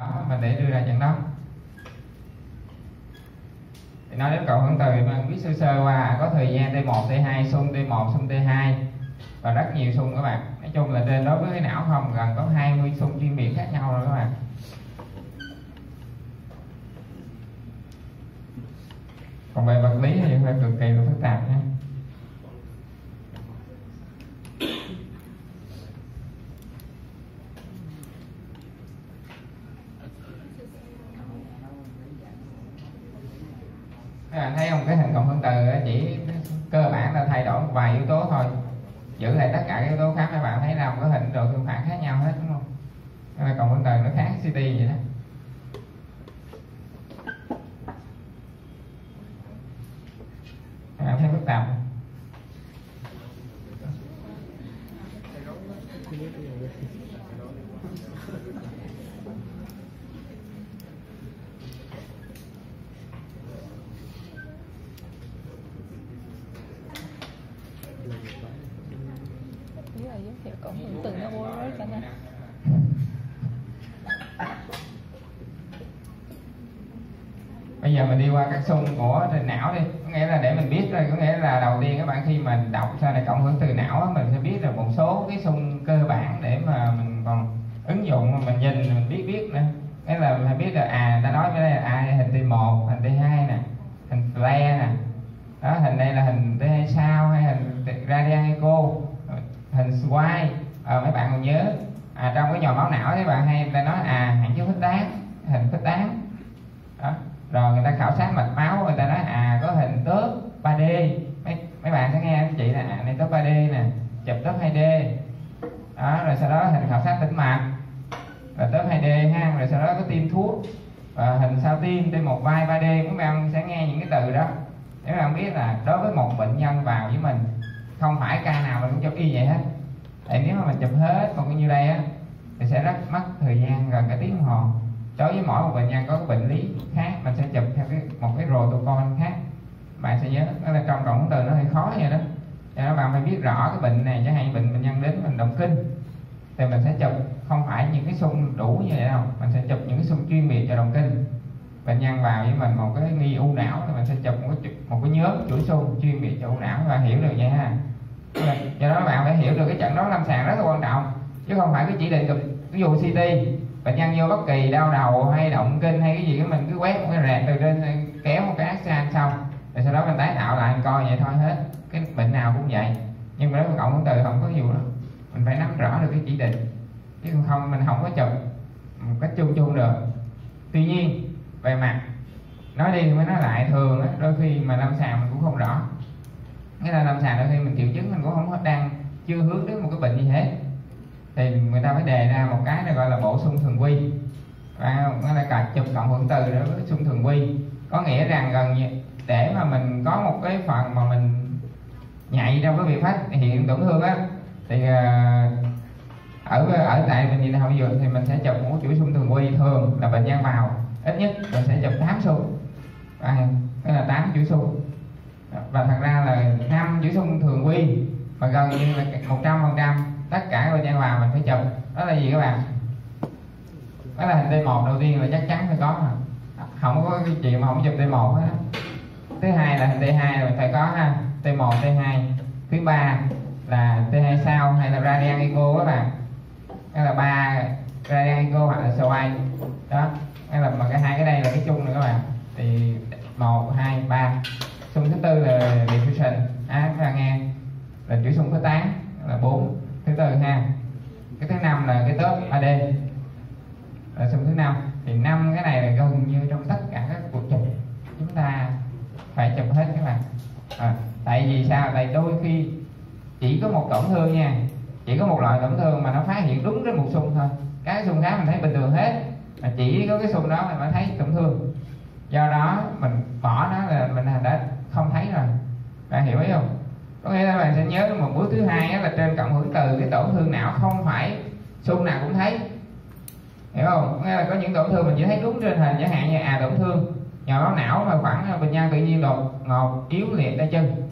đó mà để đưa ra chẩn đoán thì nói đến cậu hưởng từ mà biết sơ sơ qua có thời gian T1, T2, xung T1, xung T2 và rất nhiều xung các bạn. Nói chung là trên đối với cái não không gần có 20 xung chuyên biệt khác nhau rồi các bạn. Còn về vật lý thì phải cực kỳ là phức tạp nha các bạn thấy không cái hình cộng hưởng từ chỉ cơ bản là thay đổi một vài yếu tố thôi giữ lại tất cả các yếu tố khác các bạn thấy là một cái hình độ tương phản khác nhau hết đúng không cái là cộng hưởng từ nó khác CT vậy đó các bạn thấy phức tạp không? Ý là giới thiệu cộng hưởng từ nó vô rất cả nè bây giờ mình đi qua các xung của trên não đi có nghĩa là để mình biết rồi có nghĩa là đầu tiên các bạn khi mình đọc sau này cộng hưởng từ não á, mình sẽ biết được một số cái xung cơ bản để mà mình còn ứng dụng mà mình nhìn mình biết biết nữa. Nghĩa là mình biết là à ta nói với đây là à, hình T1 hình T2 nè hình flare nè. Đó hình đây là hình T2 sao hay hình radian hay cô hình square à, ờ, mấy bạn còn nhớ. À, trong cái nhồi máu não các bạn hay ta nói à hạn chế khuếch tán hình khuếch tán. Đó rồi người ta khảo sát mạch máu người ta nói à có hình tớp 3D mấy mấy bạn sẽ nghe anh chị là à này tớp 3D nè chụp tớp 2D đó rồi sau đó hình khảo sát tĩnh mạch rồi tớp 2D ha, rồi sau đó có tiêm thuốc. Và hình sao tim D1 vai 3D các bạn sẽ nghe những cái từ đó. Để các bạn biết là đối với một bệnh nhân vào với mình, không phải ca nào mình cũng chụp y vậy hết. Tại nếu mà mình chụp hết còn như đây á, thì sẽ rất mất thời gian gần cả tiếng đồng hồ. Đối với mỗi một bệnh nhân có cái bệnh lý khác, mình sẽ chụp theo cái, một cái protocol khác. Bạn sẽ nhớ đó là trong cộng từ nó hơi khó vậy đó. Cho nên bạn phải biết rõ cái bệnh này, chẳng hạn bệnh bệnh nhân đến mình động kinh thì mình sẽ chụp không phải những cái xung đủ như vậy đâu. Mình sẽ chụp những cái xung chuyên biệt cho động kinh. Bệnh nhân vào với mình một cái nghi u não thì mình sẽ chụp một cái một cái nhóm chuỗi xung chuyên biệt cho u não và hiểu được vậy ha. Do đó bạn phải hiểu được cái trận đó lâm sàng rất là quan trọng, chứ không phải cái chỉ định chụp ví dụ CT bệnh nhân vô bất kỳ đau đầu hay động kinh hay cái gì cái mình cứ quét một cái rẹt từ trên, kéo một cái axan xong, rồi sau đó mình tái tạo lại mình coi vậy thôi hết. Cái bệnh nào cũng vậy. Nhưng mà nếu mà cộng từ, không có nhiều đâu mình phải nắm rõ được cái chỉ định. Chứ không, mình không có chụp. Một cách chung chung được. Tuy nhiên, về mặt, nói đi thì mới nói lại, thường á, đôi khi mà lâm sàng mình cũng không rõ. Nghĩa là lâm sàng đôi khi mình triệu chứng mình cũng không có đang, chưa hướng đến một cái bệnh gì hết. Thì người ta phải đề ra một cái này gọi là bổ sung thường quy. Và nó là cả chụp cộng hưởng từ đó với sung thường quy. Có nghĩa rằng gần như để mà mình có một cái phần mà mình nhạy trong cái việc phát hiện tổn thương á thì ờ, ở ở tại bệnh viện hậu dược thì mình sẽ chụp một chuỗi xung thường quy thường là bệnh nhân vào. Ít nhất mình sẽ chụp 8 xung à, cái là 8 chuỗi xung. Và thật ra là năm chuỗi xung thường quy và gần như là một trăm phần trăm tất cả các bệnh nhân vào mình phải chụp. Đó là gì các bạn? Đó là hình T1 đầu tiên là chắc chắn phải có mà. Không có cái chuyện mà không chụp T1 hết thứ hai là hình T2 là mình phải có ha T1 T2 thứ ba là T2 sao hay là radian eco các bạn? Hay là ba radian eco hoặc là SOI đó hay là mà cái hai cái đây là cái chung nữa các bạn. Thì một hai ba. Xung thứ tư là diffusion. Á các bạn nghe. Là chữ xung thứ tám là bốn. Thứ tư ha. Cái thứ năm là cái top AD là xung thứ năm. Thì năm cái này là gần như trong tất cả các cuộc chụp chúng ta phải chụp hết các bạn. À, tại vì sao? Tại đôi khi chỉ có một tổn thương nha. Chỉ có một loại tổn thương mà nó phát hiện đúng trên một xung thôi. Cái xung khác mình thấy bình thường hết. Mà chỉ có cái xung đó mình mới thấy tổn thương. Do đó mình bỏ nó là mình đã không thấy rồi. Bạn hiểu ý không? Có nghĩa là bạn sẽ nhớ một bước thứ hai là trên cộng hưởng từ cái tổn thương não không phải xung nào cũng thấy. Hiểu không? Có nghĩa là có những tổn thương mình chỉ thấy đúng trên hình, chẳng hạn như à tổn thương nhồi máu não mà khoảng à, bệnh nhân tự nhiên đột ngột yếu liệt tay chân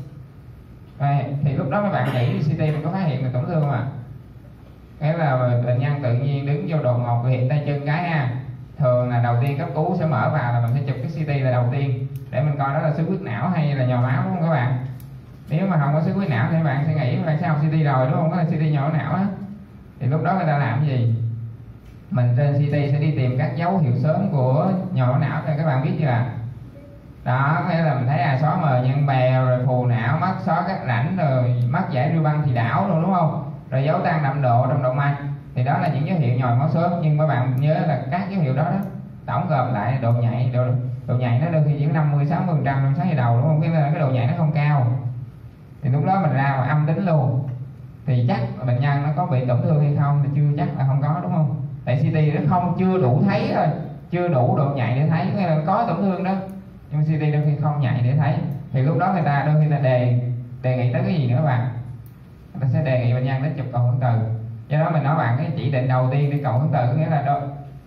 và thì lúc đó các bạn nghĩ CT mình có phát hiện được tổn thương không ạ? Nghĩa là bệnh nhân tự nhiên đứng vô đột ngột hiện tay chân cái ha. Thường là đầu tiên cấp cứu sẽ mở vào là mình sẽ chụp cái CT là đầu tiên, để mình coi đó là xuất huyết não hay là nhồi máu đúng không các bạn? Nếu mà không có xuất huyết não thì các bạn sẽ nghĩ là sao CT rồi, đúng không? Có là CT nhồi não á. Thì lúc đó người ta làm gì? Mình trên CT sẽ đi tìm các dấu hiệu sớm của nhồi não thì các bạn biết chưa ạ? Đó, thế là mình thấy à xóa mờ nhân bèo rồi phù não, mắt xóa các lãnh rồi mắt giải rêu băng thì đảo luôn, đúng không? Rồi dấu tăng đậm độ trong động mạch. Thì đó là những dấu hiệu nhồi máu sớm nhưng các bạn nhớ là các dấu hiệu đó đó, tổng gồm lại độ nhạy, độ độ nhạy nó đôi khi chỉ 50 60 phần trăm trong sáng giờ đầu, đúng không? Cái là cái độ nhạy nó không cao. Thì lúc đó mình ra mà âm tính luôn. Thì chắc là bệnh nhân nó có bị tổn thương hay không thì chưa chắc là không có, đúng không? Tại CT nó không, chưa đủ thấy rồi chưa đủ độ nhạy để thấy. Là có tổn thương đó nhưng CT đôi khi không nhạy để thấy. Thì lúc đó người ta đôi khi ta đề đề nghị tới cái gì nữa bạn? Người ta sẽ đề nghị bệnh nhân đến chụp cầu hưởng từ do đó mình nói bạn cái chỉ định đầu tiên đi cầu hưởng từ nghĩa là đôi,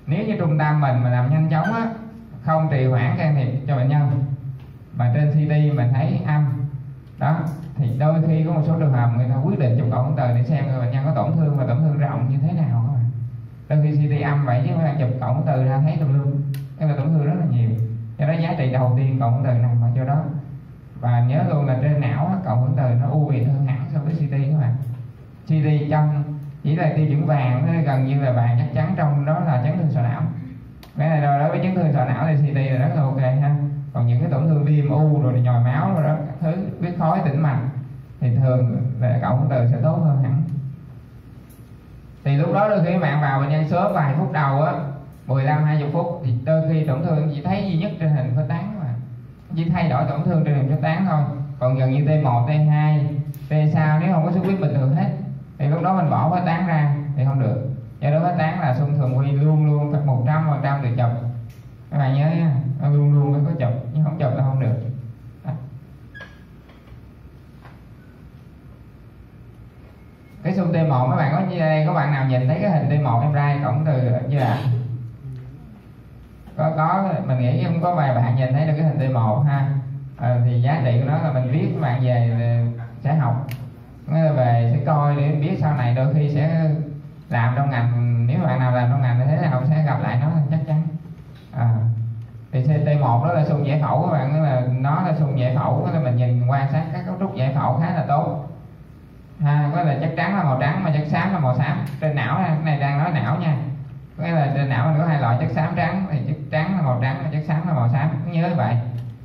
nếu như trung tâm mình mà làm nhanh chóng á không trì hoãn can thiệp cho bệnh nhân mà trên CT mình thấy âm đó thì đôi khi có một số trường hợp người ta quyết định chụp cầu hưởng từ để xem người bệnh nhân có tổn thương và tổn thương rộng như thế nào các bạn. Đôi khi CT âm vậy chứ phải chụp cầu hưởng từ ra thấy tùm luôn cái là tổn thương rất là nhiều cho đó giá trị đầu tiên cộng hưởng từ nằm ở chỗ đó. Và nhớ luôn là trên não cộng hưởng từ nó ưu việt hơn hẳn so với CT các bạn. CT trong, chỉ là tiêu chuẩn vàng, nó gần như là vàng chắc chắn, trong đó là chấn thương sọ não. Cái này đối với chấn thương sọ não thì CT là rất là ok ha. Còn những cái tổn thương viêm u rồi nhồi máu rồi đó, các thứ, huyết khối tĩnh mạch, thì thường là cộng hưởng từ sẽ tốt hơn hẳn. Thì lúc đó đôi khi bạn vào bệnh nhân sớm vài phút đầu á 15 20 phút thì đôi khi tổn thương chỉ thấy duy nhất trên hình phế tán mà. Chỉ thay đổi tổn thương trên hình phế tán thôi còn gần như T1 T2 T sao nếu không có xuất huyết bình thường hết, thì lúc đó mình bỏ phế tán ra thì không được. Do đó phế tán là xung thường quy luôn luôn phải một trăm phần trăm được chụp các bạn nhớ nha luôn luôn phải có chụp nhưng không chụp là không được. Đó. cái xung T1 các bạn có như đây, có bạn nào nhìn thấy cái hình T1 em ra cổng từ như là có có mình nghĩ không có vài bạn nhìn thấy được cái hình T1 ha. À, thì giá trị của nó là mình viết các bạn về sẽ học. Nghĩa là về sẽ coi để biết sau này đôi khi sẽ làm trong ngành nếu bạn nào làm trong ngành thì thế nào sẽ gặp lại nó chắc chắn. À, thì CT1 đó là xung giải phẫu các bạn là nó là xung giải phẫu là mình nhìn quan sát các cấu trúc giải phẫu khá là tốt. Ha có là chất trắng là màu trắng mà chất xám là màu xám. Trên não cái này đang nói não nha. Có nghĩa là trên não mình có hai loại chất xám trắng thì chất trắng là màu trắng và chất xám là màu xám nhớ vậy.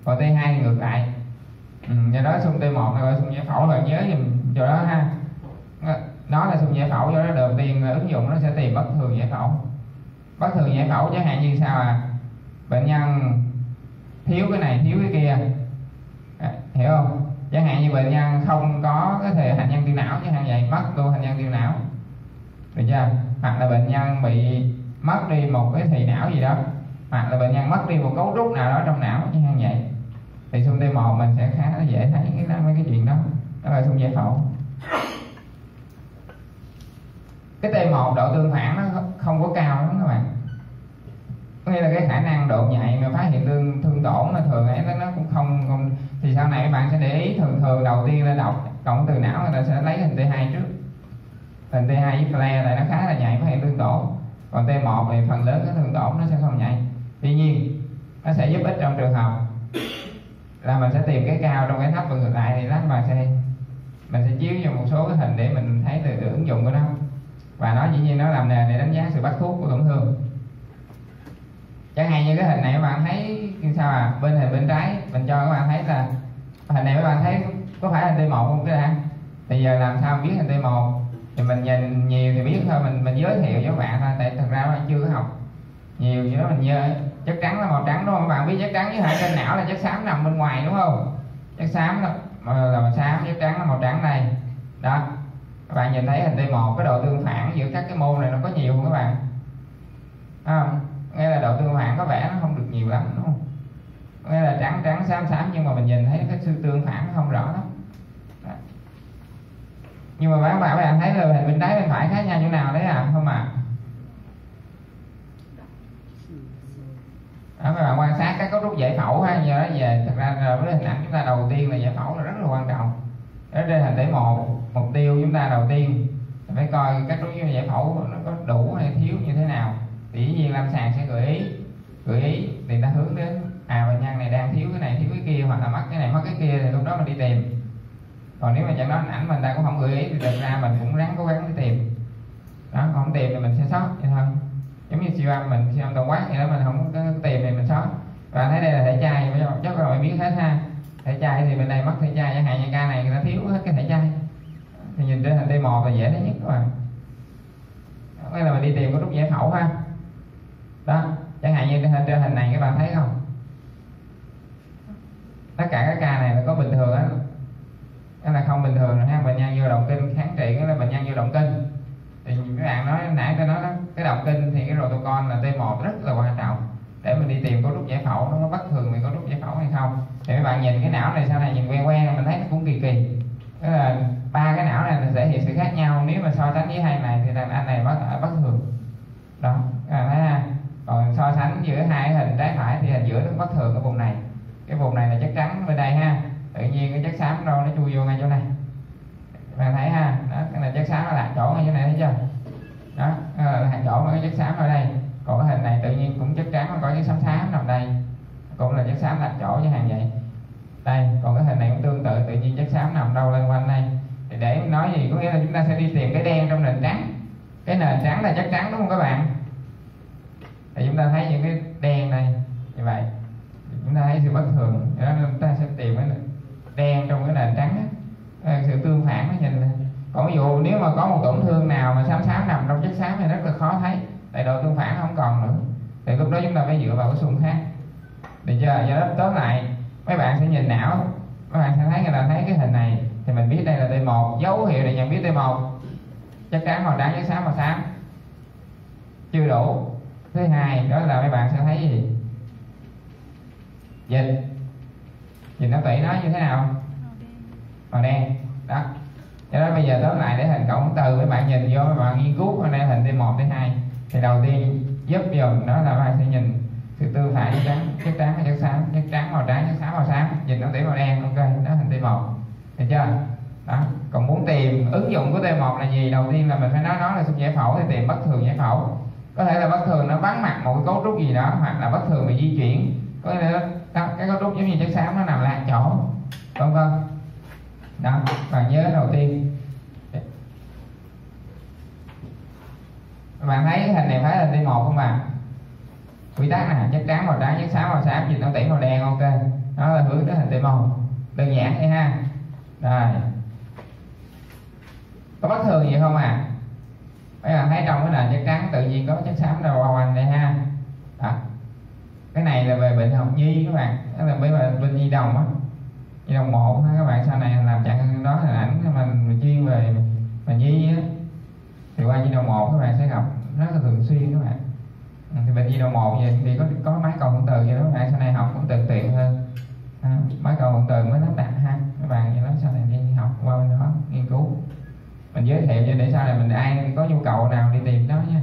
Còn T2 ngược lại. Ừ, do đó xung T1 là xung giải phẫu là nhớ dùm cho đó ha. Nó là xung giải phẫu do đó đầu tiên ứng dụng nó sẽ tìm bất thường giải phẫu. Bất thường giải phẫu chẳng hạn như sao à? Bệnh nhân thiếu cái này thiếu cái kia. À, hiểu không? Chẳng hạn như bệnh nhân không có cái thể hành nhân tiêu não chẳng hạn vậy mất luôn hành nhân tiêu não. Được chưa? Hoặc là bệnh nhân bị mất đi một cái thị não gì đó hoặc là bệnh nhân mất đi một cấu trúc nào đó trong não chẳng hạn vậy. Thì xung t một mình sẽ khá là dễ thấy cái đó, mấy cái chuyện đó. Đó là xung giải phẫu. Cái T1 độ tương phản nó không có cao lắm các bạn. Có nghĩa là cái khả năng độ nhạy mà phát hiện thương thương tổn mà thường ấy nó cũng không không. Thì sau này các bạn sẽ để ý thường thường đầu tiên là đọc cộng từ não người ta sẽ lấy hình T2 trước. Hình T2 với flare tại nó khá là nhạy phát hiện thương tổn. Còn T1 thì phần lớn cái thương tổn nó sẽ không nhạy tuy nhiên nó sẽ giúp ích trong trường hợp là mình sẽ tìm cái cao trong cái thấp và ngược lại thì lát mà sẽ mình sẽ chiếu cho một số cái hình để mình thấy được, được ứng dụng của nó. Và nó dĩ nhiên nó làm nền để đánh giá sự bắt thuốc của tổn thương. Chẳng hạn như cái hình này các bạn thấy sao à? Bên hình bên trái mình cho các bạn thấy là hình này các bạn thấy có phải hình T1 không cái bạn? Thì giờ làm sao biết hình T1 thì mình nhìn nhiều thì biết thôi mình mình giới thiệu cho các bạn thôi tại thật ra các bạn chưa có học nhiều như đó mình nhớ. Chất trắng là màu trắng đúng không? Các bạn biết chất trắng với hệ trên não là chất xám nằm bên ngoài đúng không? Chất xám là, là màu xám chất trắng là màu trắng này. Đó. Các bạn nhìn thấy hình T1 cái độ tương phản giữa các cái môn này nó có nhiều không các bạn? À, nghe là độ tương phản có vẻ nó không được nhiều lắm đúng không? Nghe là trắng trắng xám xám nhưng mà mình nhìn thấy cái sự tương phản nó không rõ lắm. Đó. nhưng mà các bạn các bạn thấy là hình bên trái bên phải khác nhau như nào đấy à? Không à. đó, mấy bạn quan sát các cấu trúc giải phẫu ha như đó về thật ra với hình ảnh chúng ta đầu tiên là giải phẫu là rất là quan trọng. Đó trên hình thể một mục tiêu chúng ta đầu tiên. Phải coi các cấu trúc giải phẫu nó có đủ hay thiếu như thế nào. Thì dĩ nhiên lâm sàng sẽ gợi ý gợi ý thì ta hướng đến à bệnh nhân này đang thiếu cái này thiếu cái kia hoặc là mất cái này mất cái kia thì lúc đó mình đi tìm. Còn nếu mà chẳng đó ảnh mình ta cũng không gợi ý thì thật ra mình cũng ráng cố gắng đi tìm. Đó không tìm thì mình sẽ sót vậy thôi giống như siêu âm mình, siêu âm tổng quát vậy đó, mình không có tìm thì mình sót. Và thấy đây là thể chai chắc rồi biết hết ha. Thể chai thì bên đây mất thể chai chẳng hạn như ca này người ta thiếu hết cái thể chai thì nhìn trên hình T1 là dễ thấy nhất các bạn. Đây là mình đi tìm có rút giải phẫu ha. Đó, chẳng hạn như trên hình trên hình này các bạn thấy không? Tất cả các ca này là có bình thường á. Đó là không bình thường rồi ha, bệnh nhân vô động kinh kháng trị đó là bệnh nhân vô động kinh thì các bạn nói, nãy tôi nói đó, cái động kinh thì cái protocol là T1 rất là quan trọng. Để mình đi tìm có nút giải phẫu, nó bất thường mình có nút giải phẫu hay không. Thì các bạn nhìn cái não này sau này nhìn quen quen mình thấy nó cũng kỳ kỳ. Tức là ba cái não này nó thể hiện sự khác nhau. Nếu mà so sánh với hai này thì đàn anh này bất bất thường. Đó các bạn thấy ha còn so sánh giữa hai hình trái phải thì hình giữa nó bất thường ở vùng này cái vùng này là chất trắng bên đây ha tự nhiên cái chất xám đâu nó chui vô ngay chỗ này bạn thấy ha đó cái này chỗ ngay chỗ này thấy chưa? Đó ờ, là hạt chỗ mà cái chất xám ở đây. Còn cái hình này tự nhiên cũng chất trắng mà có cái xám xám nằm đây. Cũng là chất xám đặt chỗ với hàng vậy. Đây, còn cái hình này cũng tương tự tự nhiên chất xám nằm đâu lên quanh đây. Thì để nói gì, có nghĩa là chúng ta sẽ đi tìm cái đen trong nền trắng. Cái nền trắng là chất trắng, đúng không các bạn thì chúng ta thấy những cái đen này như vậy chúng ta thấy sự bất thường đó nên chúng ta sẽ tìm cái đen trong cái nền trắng á. sự tương phản nó nhìn còn ví dụ nếu mà có một tổn thương nào mà xám xám nằm trong chất xám thì rất là khó thấy tại độ tương phản không còn nữa thì lúc đó chúng ta phải dựa vào cái xung khác. Được chưa do đó, tóm lại, mấy bạn sẽ nhìn não. Mấy bạn sẽ thấy người ta thấy cái hình này, thì mình biết đây là T1 dấu hiệu để nhận biết T1 chắc chắn màu trắng với xám màu xám chưa đủ. Thứ hai, đó là mấy bạn sẽ thấy gì? Dịch. Dịch nó tủy nó như thế nào? Màu đen. Đó. Cho đó bây giờ tóm lại để hình cộng từ, mấy bạn nhìn vô, mấy bạn nghiên cứu hôm nay hình T1 T2 thì đầu tiên giúp dùm đó là bạn sẽ nhìn sự tư phản chất trắng chất trắng hay chất xám chất trắng màu trắng chất xám màu xám nhìn nó tủy màu đen ok đó hình T1 được chưa? Đó. Còn muốn tìm ứng dụng của T1 là gì? Đầu tiên là mình phải nói nó là xung giải phẫu thì tìm bất thường giải phẫu. Có thể là bất thường nó bắn mặt một cái cấu trúc gì đó hoặc là bất thường về di chuyển. Có nghĩa là đó, cái cấu trúc giống như chất xám nó nằm lạc chỗ vân vân đó. Bạn nhớ đầu tiên. Bạn thấy cái hình này phải là T1 không bạn quy tắc này chất trắng màu trắng chất xám màu xám nhìn nó tỉ màu đen, ok. Nó là hướng tới hình T1 đơn giản vậy ha. Rồi. Có bất thường gì không à? Mấy bạn thấy trong cái nền chất trắng tự nhiên có chất xám đâu bao quanh đây ha. Đó. Cái này là về bệnh học nhi các bạn. Đó là bởi bạn bệnh nhi đồng á. Nhi đồng một ha, các bạn sau này làm chặn đó hình ảnh mình chuyên về mà nhi á. Thì qua nhi đồng một các bạn sẽ gặp rất là thường xuyên các bạn. Ừ, thì bệnh nhi độ một vậy thì có có máy cầu hỗn từ vậy đó các bạn sau này học cũng tự tiện hơn. À, máy cầu hỗn từ mới lắp đặt ha các bạn vậy đó sau này đi học qua bên đó nghiên cứu. Mình giới thiệu cho để sau này mình ai có nhu cầu nào đi tìm đó nha.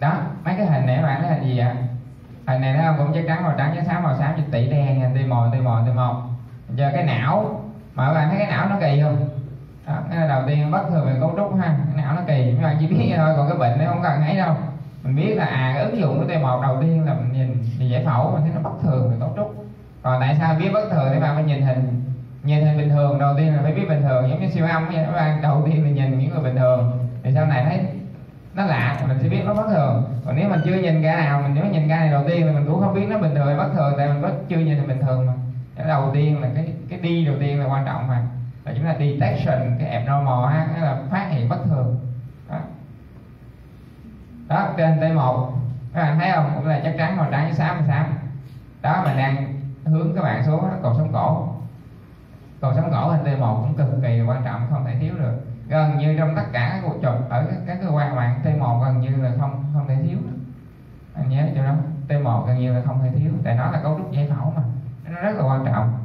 Đó mấy cái hình này các bạn thấy hình gì ạ? Hình này thấy không cũng chất trắng màu trắng chất xám màu xám như tỷ đen hình tê mò tê mò tê mò giờ cái não mà các bạn thấy cái não nó kỳ không? Đó, cái đầu tiên bất thường về cấu trúc ha. Cái não nó kỳ mấy bạn chỉ biết vậy thôi còn cái bệnh nó không cần thấy đâu. Mình biết là à cái ứng dụng của T1 đầu tiên là mình nhìn, mình giải phẫu mình thấy nó bất thường về cấu trúc. Còn tại sao biết bất thường thì bạn phải nhìn hình nhìn hình bình thường? Đầu tiên là phải biết bình thường giống như siêu âm vậy các bạn. Đầu tiên mình nhìn những người bình thường. Thì sau này thấy nó lạ mình sẽ biết nó bất thường còn nếu mình chưa nhìn cái nào mình nếu nhìn cái này đầu tiên thì mình cũng không biết nó bình thường hay bất thường tại mình có chưa nhìn thì bình thường mà. Cái đầu tiên là cái cái đi đầu tiên là quan trọng mà là chúng ta detection cái abnormal ha cái là phát hiện bất thường. Đó, đó trên T1 các bạn thấy không? Cũng là chắc trắng màu trắng với xám màu xám. Đó mình đang hướng các bạn xuống cột sống cổ. Cột sống cổ hình T1 cũng cực kỳ quan trọng không thể thiếu được. Gần như trong tất cả các cuộc chụp ở các, các cơ quan bạn T1 gần như là không không thể thiếu anh nhớ cho đó T1 gần như là không thể thiếu. Tại nó là cấu trúc giải phẫu mà. Nó rất là quan trọng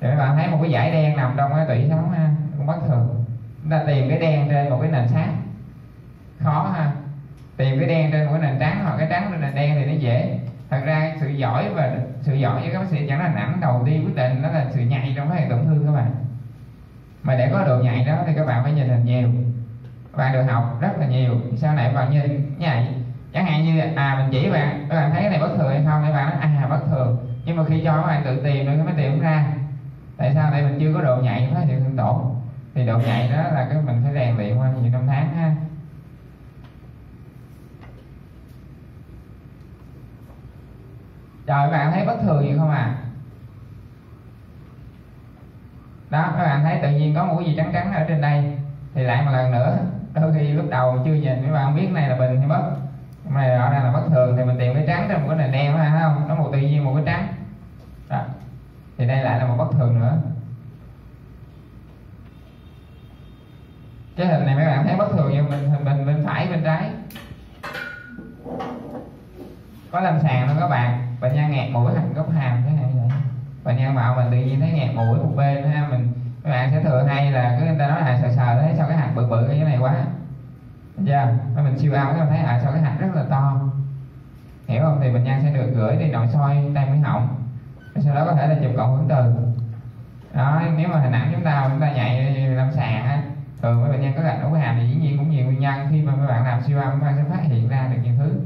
thì các bạn thấy một cái dải đen nằm trong cái tủy sống, ha, cũng bất thường. Chúng ta tìm cái đen trên một cái nền sáng. Khó ha. Tìm cái đen trên một cái nền trắng, hoặc cái trắng trên nền đen thì nó dễ. Thật ra sự giỏi và sự giỏi với các bác sĩ chẳng là ảnh đầu tiên quyết định đó là sự nhạy trong cái tổn thương các bạn. Mà để có độ nhạy đó thì các bạn phải nhìn hình nhiều. Bạn được học rất là nhiều. Sau này bạn nhìn nhạy. Chẳng hạn như à mình chỉ bạn, các bạn thấy cái này bất thường hay không? Các bạn nói à bất thường. Nhưng mà khi cho các bạn tự tìm rồi mới tìm ra tại sao? Tại mình chưa có độ nhạy phát hiện thương tổn thì độ nhạy đó là cái mình phải rèn luyện qua nhiều năm tháng ha. Trời bạn thấy bất thường gì không à đó các bạn thấy tự nhiên có một cái gì trắng trắng ở trên đây thì lại một lần nữa đôi khi lúc đầu chưa nhìn các bạn biết này là bình hay bất. Này rõ ràng là bất thường thì mình tìm cái trắng trên một cái nền đen đó, không? Nó một tự nhiên một cái trắng thì đây lại là một bất thường nữa. Cái hình này mấy bạn thấy bất thường như mình, hình bên bên phải bên trái. Có lâm sàng luôn các bạn. Bệnh nhân nghẹt mũi thành gốc hàm thế này vậy? Bệnh nhân mạo mình tự nhiên thấy nghẹt mũi một bên ha, mình các bạn sẽ thường hay là cái người ta nói là sờ sờ thấy sao cái hạt bự bự như thế này quá chưa? Yeah. mình siêu âm bạn thấy à sao cái hạt rất là to. Hiểu không? Thì bệnh nhân sẽ được gửi đi nội soi tai mũi họng sau đó có thể là chụp cộng hưởng từ. Đó, nếu mà hình ảnh chúng ta chúng ta nhạy lâm sàng á, thường mấy bệnh nhân có gạch ống hàm thì dĩ nhiên cũng nhiều nguyên nhân. Khi mà các bạn làm siêu âm các bạn sẽ phát hiện ra được nhiều thứ.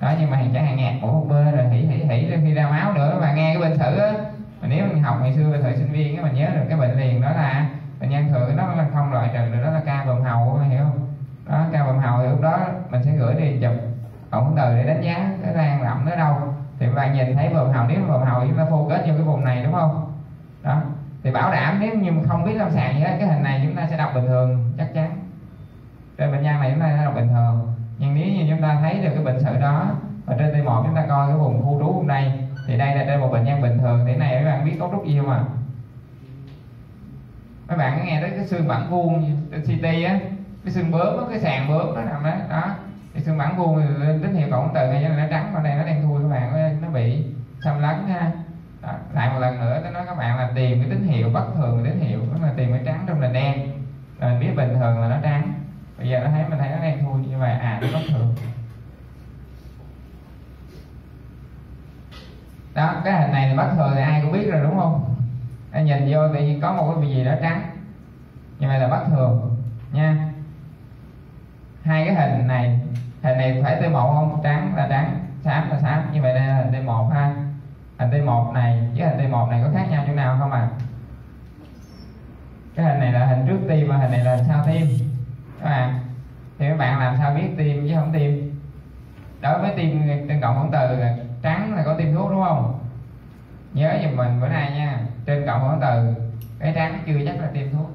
Đó, nhưng mà chẳng hạn ngạt mũi một bên rồi hỉ hỉ hỉ khi ra máu nữa. Các bạn nghe cái bệnh thử á. Mà nếu mình học ngày xưa về thời sinh viên á, mình nhớ được cái bệnh liền đó là bệnh nhân thường nó là không loại trừ được, đó là ca bầm hầu hiểu không? Đó, ca bầm hầu thì lúc đó mình sẽ gửi đi chụp ổng từ để đánh giá cái rang rộng nó đâu thì các bạn nhìn thấy bầm hầu nếu bầm hầu chúng ta phô kết vô cái vùng này đúng không? Đó. Thì bảo đảm nếu như không biết lâm sàng gì hết cái hình này chúng ta sẽ đọc bình thường chắc chắn. Trên bệnh nhân này chúng ta sẽ đọc bình thường. Nhưng nếu như chúng ta thấy được cái bệnh sử đó và trên T1 chúng ta coi cái vùng khu trú hôm đây thì đây là trên một bệnh nhân bình thường thì này các bạn biết cấu trúc gì không ạ? À? mấy bạn có nghe tới cái xương bản vuông CT á cái xương bướm đó, cái sàn bướm nó nằm đó đó cái xương bản vuông thì tín hiệu cộng từ này nó trắng vào đây nó đen thui các bạn, nó bị xâm lấn ha. Đó. lại một lần nữa tôi nói các bạn là tìm cái tín hiệu, bất thường tín hiệu, nó là tìm cái trắng trong là đen. Rồi mình biết bình thường là nó trắng. Bây giờ nó thấy mình thấy nó đen thui như vậy à nó bất thường. Đó, cái hình này thì bất thường thì ai cũng biết rồi, đúng không? Anh nhìn vô tự nhiên có một cái gì đó trắng như vậy là bất thường, nha hai cái hình này hình này phải t một không? Trắng là trắng xám là xám. Như vậy đây là hình t một ha. Hình T1 này với hình T1 này có khác nhau chỗ nào không ạ? À? Cái hình này là hình trước tim và hình này là hình sau tim. Các bạn thì các bạn làm sao biết tim chứ không tim? Đối với tim trên cộng hỗn từ là trắng là có tim thuốc đúng không? Nhớ giùm mình bữa nay nha. Trên cộng hỗn từ cái trắng chưa chắc là tim thuốc.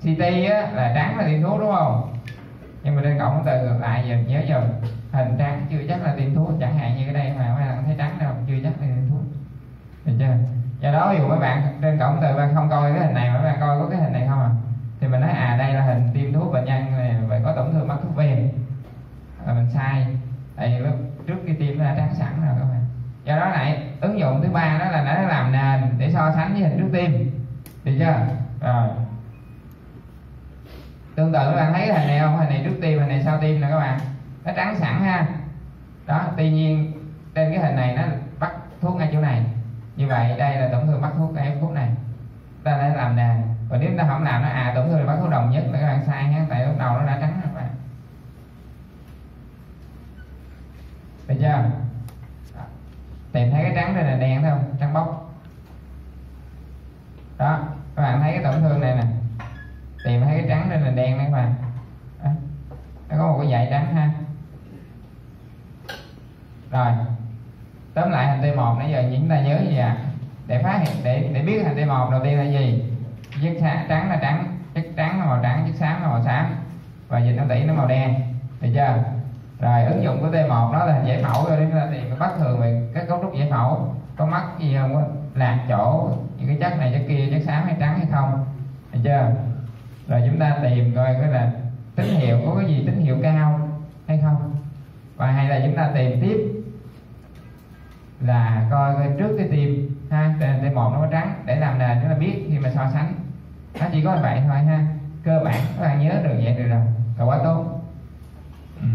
CT á, là trắng là tim thuốc đúng không? Nhưng mà trên cộng từ ngược lại giờ, nhớ giờ hình trắng chưa chắc là tiêm thuốc, chẳng hạn như cái đây mà mấy bạn thấy trắng đâu, chưa chắc là tiêm thuốc. Được chưa? Do đó ví dụ mấy bạn trên cổng từ bạn không coi cái hình này mà mấy bạn coi có cái hình này không à? Thì mình nói à đây là hình tiêm thuốc bệnh nhân này, vậy có tổn thương mắt, thuốc viêm. Là mình sai. Tại vì lúc trước khi tiêm nó đã trắng sẵn rồi các bạn. Do đó lại ứng dụng thứ ba đó là nó làm nền để so sánh với hình trước tiêm. Được chưa? Rồi tương tự các bạn thấy cái hình này không? Hình này trước tim hình này sau tim nè các bạn. Nó trắng sẵn ha. Đó, tuy nhiên, trên cái hình này nó bắt thuốc ngay chỗ này. Như vậy, đây là tổn thương bắt thuốc cái phút này. Ta đã làm nè. Còn nếu ta không làm nó à tổn thương là bắt thuốc đồng nhất, là các bạn sai nhé tại lúc đầu nó đã trắng rồi các bạn. Được chưa? Tìm thấy cái trắng đây là đen, thấy không? Trắng bóc. Đó, các bạn thấy cái tổn thương này nè tìm thấy cái trắng nên là đen đấy các bạn. Đó. nó có một cái dải trắng ha. Rồi. Tóm lại hành t một nãy giờ chúng ta nhớ gì à để phát hiện, để để biết hành t một đầu tiên là gì. Chất trắng là trắng chất trắng là màu trắng chất xám là màu xám. Và dịch nó tỷ nó màu đen. Được chưa? Rồi, ứng dụng của T1 đó là giải phẫu rồi chúng ta tìm cái bất thường về các cấu trúc giải phẫu. Có mắc gì không lạc chỗ những cái chất này, chất kia, chất xám hay trắng hay không? Được chưa? Rồi chúng ta tìm coi cái là tín hiệu có cái gì tín hiệu cao hay không. Và hay là chúng ta tìm tiếp là coi, coi trước cái tim ha t một nó có trắng để làm nền chúng ta biết khi mà so sánh. Nó chỉ có vậy thôi ha. Cơ bản các bạn nhớ được vậy được rồi là quá tốt. Ừ.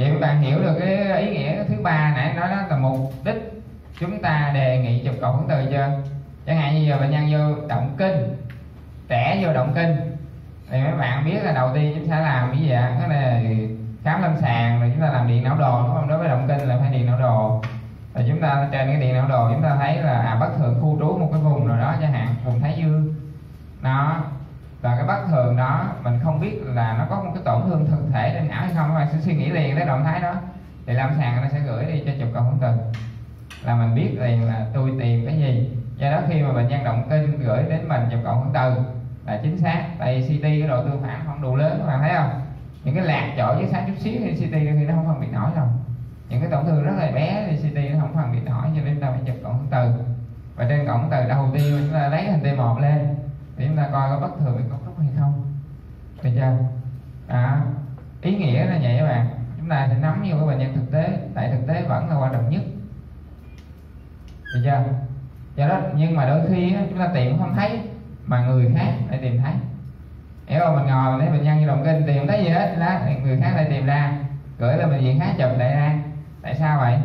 vậy các bạn hiểu được cái ý nghĩa thứ ba nãy nói đó là mục đích chúng ta đề nghị chụp cộng hưởng từ chưa? Chẳng hạn như giờ bệnh nhân vô động kinh trẻ vô động kinh thì mấy bạn biết là đầu tiên chúng ta làm cái gì ạ? Cái này khám lâm sàng rồi chúng ta làm điện não đồ đúng không? Đối với động kinh là phải điện não đồ. Rồi chúng ta trên cái điện não đồ chúng ta thấy là à, bất thường khu trú một cái vùng nào đó chẳng hạn vùng thái dương. Nó và cái bất thường đó, mình không biết là nó có một cái tổn thương thực thể trên não hay không. Các bạn sẽ suy nghĩ liền tới động thái đó. Thì lâm sàng nó sẽ gửi đi cho chụp cộng hưởng từ là mình biết liền là tôi tìm cái gì. Do đó khi mà bệnh nhân động kinh gửi đến mình chụp cộng hưởng từ là chính xác, tại vì CT cái độ tương phản không đủ lớn, các bạn thấy không? Những cái lạc chỗ với sáng chút xíu thì CT thì nó không phân biệt nổi đâu. Những cái tổn thương rất là bé thì CT nó không phân biệt nổi, cho nên ta phải chụp cộng hưởng từ và trên cộng hưởng từ đầu tiên chúng ta lấy hình T1 lên để chúng ta coi có bất thường về cấu trúc hay không. Được chưa? À, ý nghĩa là vậy các bạn. Chúng ta sẽ nắm vô cái bệnh nhân thực tế tại thực tế vẫn là quan trọng nhất. Được chưa? Do đó nhưng mà đôi khi chúng ta tìm không thấy mà người khác lại tìm thấy. Hiểu không mình ngồi mình thấy bệnh nhân như động kinh tìm không thấy gì hết đó người khác lại tìm ra. Gửi lên bệnh viện khác chụp lại ra. Tại sao vậy?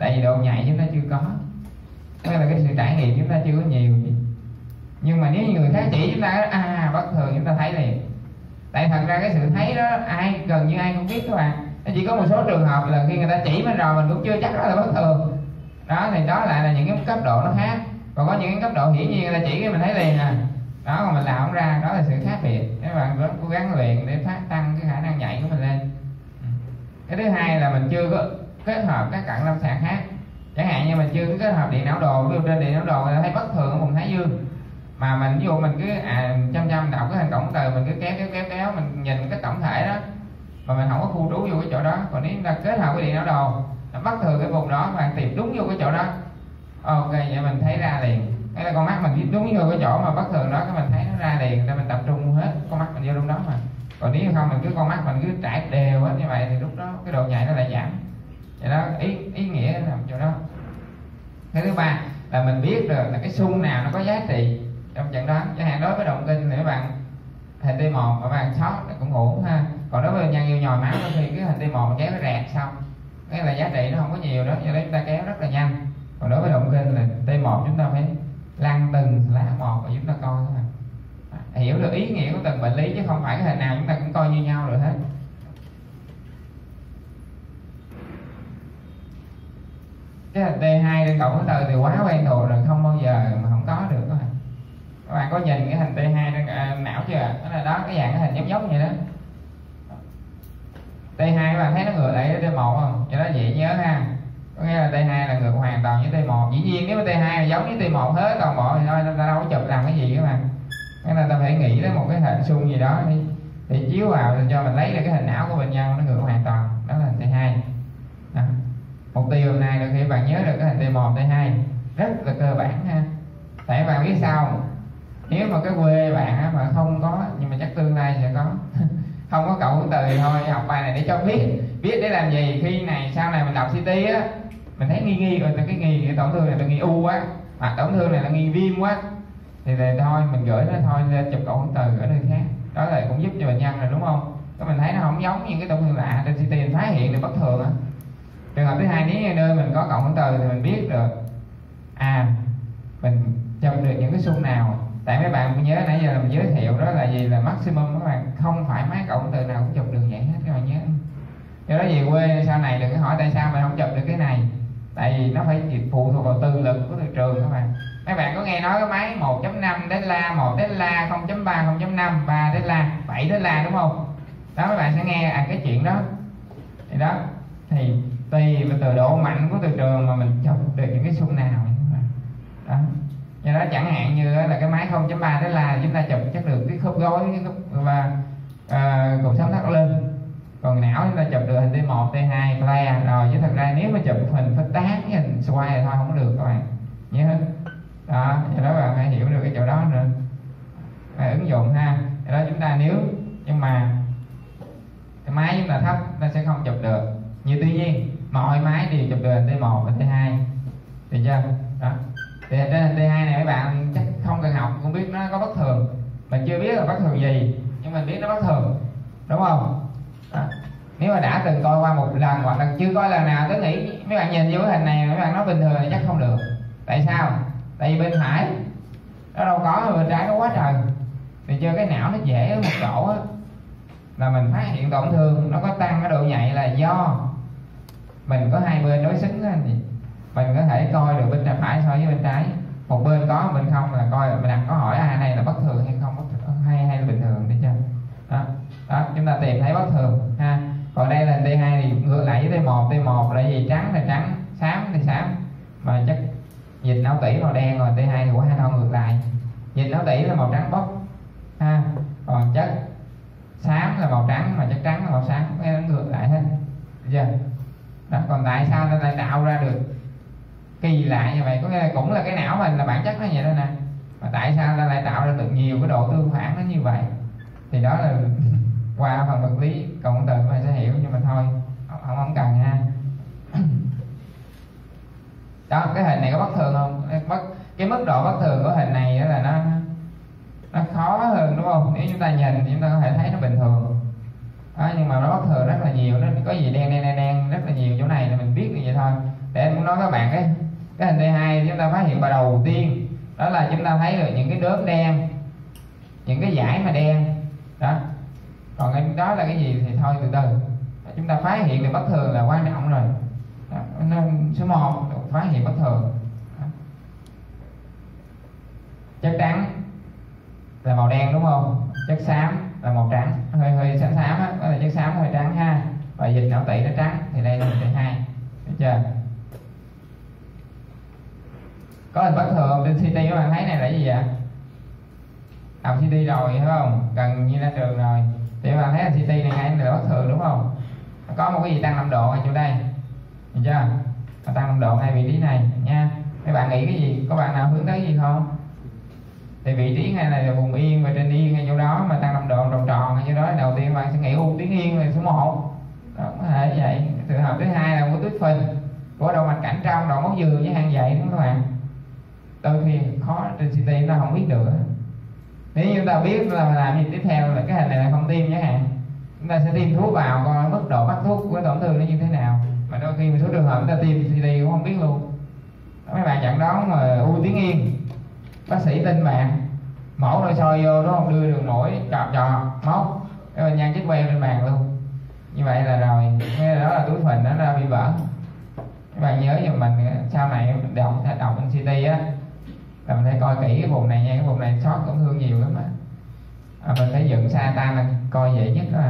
Tại vì độ nhạy chúng ta chưa có. Tức là cái sự trải nghiệm chúng ta chưa có nhiều nhưng mà nếu như người khác chỉ chúng ta à bất thường chúng ta thấy liền. Tại thật ra cái sự thấy đó, ai, gần như ai cũng biết các bạn. Nó chỉ có một số trường hợp là khi người ta chỉ mình rồi, mình cũng chưa chắc đó là bất thường. Đó, thì đó lại là những cái cấp độ nó khác. Còn có những cái cấp độ hiển nhiên người ta chỉ cái mình thấy liền à. Đó còn mình làm không ra, đó là sự khác biệt. Các bạn rất cố gắng luyện để phát tăng cái khả năng nhảy của mình lên. Cái thứ hai là mình chưa có kết hợp các cận lâm sàng khác. Chẳng hạn như mình chưa có kết hợp điện não đồ, ví dụ trên điện não đồ người ta thấy bất thường ở vùng thái dương mà mình, ví dụ mình cứ à chăm chăm đọc cái hình động từ mình cứ kéo kéo kéo kéo, mình nhìn cái tổng thể đó, mà mình không có khu trú vô cái chỗ đó. Còn nếu chúng ta kết hợp cái điện não đồ, nó bất thường cái vùng đó bạn tìm đúng vô cái chỗ đó. Ok, vậy mình thấy ra liền. Cái là con mắt mình đi đúng vô cái chỗ mà bất thường đó, cái mình thấy nó ra liền, để mình tập trung hết. Con mắt mình vô trong đó mà. Còn nếu không, mình cứ, con mắt mình cứ trải đều hết như vậy thì lúc đó cái độ nhạy nó lại giảm. Vậy đó, ý ý nghĩa nằm chỗ đó. Cái thứ ba là mình biết được là cái xung nào nó có giá trị trong trận đó, chẳng hạn đối với động kinh thì các bạn hình T một và bạn sót thì cũng ổn ha. Còn đối với nhân yêu nhồi máu thì cái hình t một kéo nó rẹt xong cái là giá trị nó không có nhiều đó cho nên chúng ta kéo rất là nhanh. Còn đối với động kinh là T một chúng ta phải lăn từng lá một và chúng ta coi thôi. À, hiểu được ý nghĩa của từng bệnh lý chứ không phải cái hình nào chúng ta cũng coi như nhau được hết. Cái hình T2 trên cộng từ thì quá quen thuộc rồi không bao giờ mà không có được các bạn có nhìn cái hình T2 trên à, não chưa đó là đó cái dạng cái hình giống giống vậy đó. T2 các bạn thấy nó ngược lại với T1 không? Cho đó dễ nhớ ha. Có nghĩa là T2 là ngược hoàn toàn với T1 dĩ nhiên nếu mà T2 là giống với T1 hết toàn bộ thì thôi ta đâu có chụp làm cái gì các bạn. Nên là ta phải nghĩ đến một cái hình xung gì đó đi. Thì chiếu vào thì cho mình lấy được cái hình não của bệnh nhân nó ngược hoàn toàn. Đó là hình T2 đó. mục tiêu hôm nay là khi bạn nhớ được cái hình T1 T2 rất là cơ bản ha. Tại bạn biết sao nếu mà cái quê bạn á mà không có nhưng mà chắc tương lai sẽ có. Không có cậu từ thì thôi học bài này để cho biết. Biết để làm gì khi này sau này mình đọc CT á mình thấy nghi nghi rồi cái nghi cái tổn thương này là nghi u quá hoặc tổn thương này là nghi viêm quá. Thì, thì thôi mình gửi nó thôi lên chụp cậu từ ở nơi khác. Đó là cũng giúp cho bệnh nhân rồi đúng không? Cái mình thấy nó không giống những cái tổn thương lạ trên CT mình phát hiện được bất thường á. Trường hợp thứ hai nếu nơi mình có cộng từ thì mình biết được à mình chụp được những cái xung nào tại mấy bạn nhớ nãy giờ mình giới thiệu đó là gì là maximum các bạn. Không phải máy cộng từ nào cũng chụp được vậy hết các bạn nhớ. Do đó về quê sau này đừng có hỏi tại sao mình không chụp được cái này. Tại vì nó phải phụ thuộc vào tư lực của thị trường các bạn. Mấy bạn có nghe nói cái máy 1.5 đến la 1 đến la 0.3 0.5 3 đến la 7 đến la đúng không? Đó, mấy bạn sẽ nghe à cái chuyện đó. Thì đó, thì tùy vào từ độ mạnh của thị trường mà mình chụp được những cái xung nào đó do đó chẳng hạn như là cái máy 0.3 Tesla chúng ta chụp chắc được cái khớp gối cái khớp và uh, cột sống thắt lưng còn não chúng ta chụp được hình T1, T2, flare rồi chứ thật ra nếu mà chụp hình phát tán cái hình xoay thì thôi không được các bạn. Nhớ đó do đó bạn phải hiểu được cái chỗ đó nữa. Phải ứng dụng ha. Do đó chúng ta nếu nhưng mà cái máy chúng ta thấp nó sẽ không chụp được. Như tuy nhiên mọi máy đều chụp được hình T1 và T2 được chưa? Đó thì trên hình T2 này mấy bạn, chắc không cần học cũng biết nó có bất thường. Mình chưa biết là bất thường gì, nhưng mình biết nó bất thường. Đúng không? Đó. nếu mà đã từng coi qua một lần hoặc là chưa coi lần nào tôi nghĩ mấy bạn nhìn vô cái hình này, mấy bạn nói bình thường thì chắc không được. Tại sao? Tại vì bên phải, nó đâu có bên trái nó quá trời. Thì chơi cái não nó dễ ở một chỗ á, là mình phát hiện tổn thương nó có tăng cái độ nhạy là do mình có hai bên đối xứng đó anh chị mình có thể coi được bên trái phải so với bên trái một bên có, bên không là coi, mình đặt có hỏi ai này là bất thường hay không? Bất thường, hay hay là bình thường đi chưa đó đó, chúng ta tìm thấy bất thường, ha. Còn đây là T2 thì ngược lại với T1 T1 là gì? Trắng là trắng, xám thì xám. Mà chất dịch não tủy màu đen rồi T2 thì hai non ngược lại. Dịch não tủy là màu trắng bóc ha. Còn chất xám là màu trắng, mà chất trắng là màu xám. Cái nó ngược lại hết, Được chưa? Đó, còn tại sao nó lại tạo ra được kỳ lạ như vậy? Có nghĩa là cũng là cái não mình là bản chất nó vậy đó nè. Mà tại sao ta lại tạo ra được nhiều cái độ tương phản nó như vậy? Thì đó là qua phần vật lý cộng từ mình sẽ hiểu nhưng mà thôi không không, không cần ha. Đó cái hình này có bất thường không? Bất cái mức độ bất thường của hình này đó là nó nó khó hơn đúng không? Nếu chúng ta nhìn thì chúng ta có thể thấy nó bình thường. Đó, nhưng mà nó bất thường rất là nhiều nó có gì đen đen đen đen rất là nhiều chỗ này là mình biết như vậy thôi. Để em muốn nói các bạn cái cái hình thứ hai chúng ta phát hiện vào đầu tiên. Đó là chúng ta thấy được những cái đốm đen những cái giải mà đen. Đó. Còn cái đó là cái gì thì thôi từ từ. Chúng ta phát hiện được bất thường là quan trọng rồi. Đó, nên số 1 phát hiện bất thường. Đó. chất trắng là màu đen đúng không? Chất xám là màu trắng. Hơi hơi xám xám á đó là chất xám hơi trắng ha. Và dịch não tỵ nó trắng thì đây là hình thứ hai. Được chưa? Có hình bất thường trên CT các bạn thấy này là gì vậy? Học CT rồi phải không? Gần như ra trường rồi. Thì các bạn thấy là CT này ngay là bất thường đúng không? Có một cái gì tăng 5 độ ở chỗ đây? Được chưa? Nó tăng 5 độ ngay vị trí này nha. Các bạn nghĩ cái gì? Có bạn nào hướng tới gì không? Thì vị trí ngay này là vùng yên và trên yên ngay chỗ đó mà tăng 5 độ tròn tròn ngay chỗ đó. Đầu tiên bạn sẽ nghĩ u tuyến yên là số 1 đó, có thể vậy. Trường hợp thứ hai là một tuyết phình. Của động mạch cảnh trong động máu dừa với hang dậy đúng không các bạn? Đôi khi khó trên CT nó không biết được nếu như chúng ta biết là làm gì tiếp theo là cái hình này là không tiêm chẳng hạn, chúng ta sẽ tiêm thuốc vào coi mức độ bắt thuốc của tổn thương nó như thế nào. Mà đôi khi một số trường hợp chúng ta tiêm CT cũng không biết luôn. Mấy bạn chặn đoán mà u tuyến yên. Bác sĩ tin bạn mẫu nội soi vô đúng không? Đưa đường mũi chọt chọt, móc. Cái bệnh nhân chết queo lên bàn luôn. Như vậy là rồi. Nghe đó là túi phình nó ra bị vỡ. Các bạn nhớ giùm mình, sau này đọc đọc bên CT á là mình phải coi kỹ cái vùng này nha cái vùng này sót tổn thương nhiều lắm á. À, mình phải dựng sa tan là coi dễ nhất đó.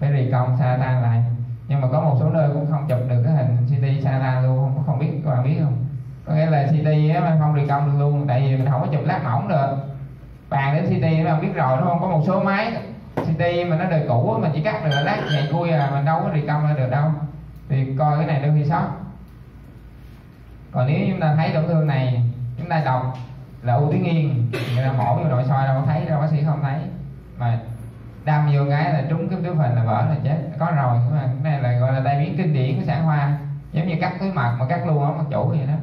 Phải rì công sa tan lại. Nhưng mà có một số nơi cũng không chụp được cái hình CT sa tan luôn không, không biết các bạn biết không? Có nghĩa là CT á không rì công được luôn tại vì mình không có chụp lát mỏng được. Bàn đến CT các bạn biết rồi đúng không? Có một số máy CT mà nó đời cũ mình chỉ cắt được lát nhạy cui à mình đâu có rì công được đâu. Thì coi cái này đôi khi sót. Còn nếu chúng ta thấy tổn thương này chúng ta đọc là u tuyến yên người ta mổ vô nội soi đâu có thấy đâu bác sĩ không thấy. Mà đâm vô cái là trúng cái túi phình là vỡ là chết. Có rồi mà cái này là gọi là tai biến kinh điển của sản khoa giống như cắt túi mật mà cắt luôn ở mặt chủ vậy đó.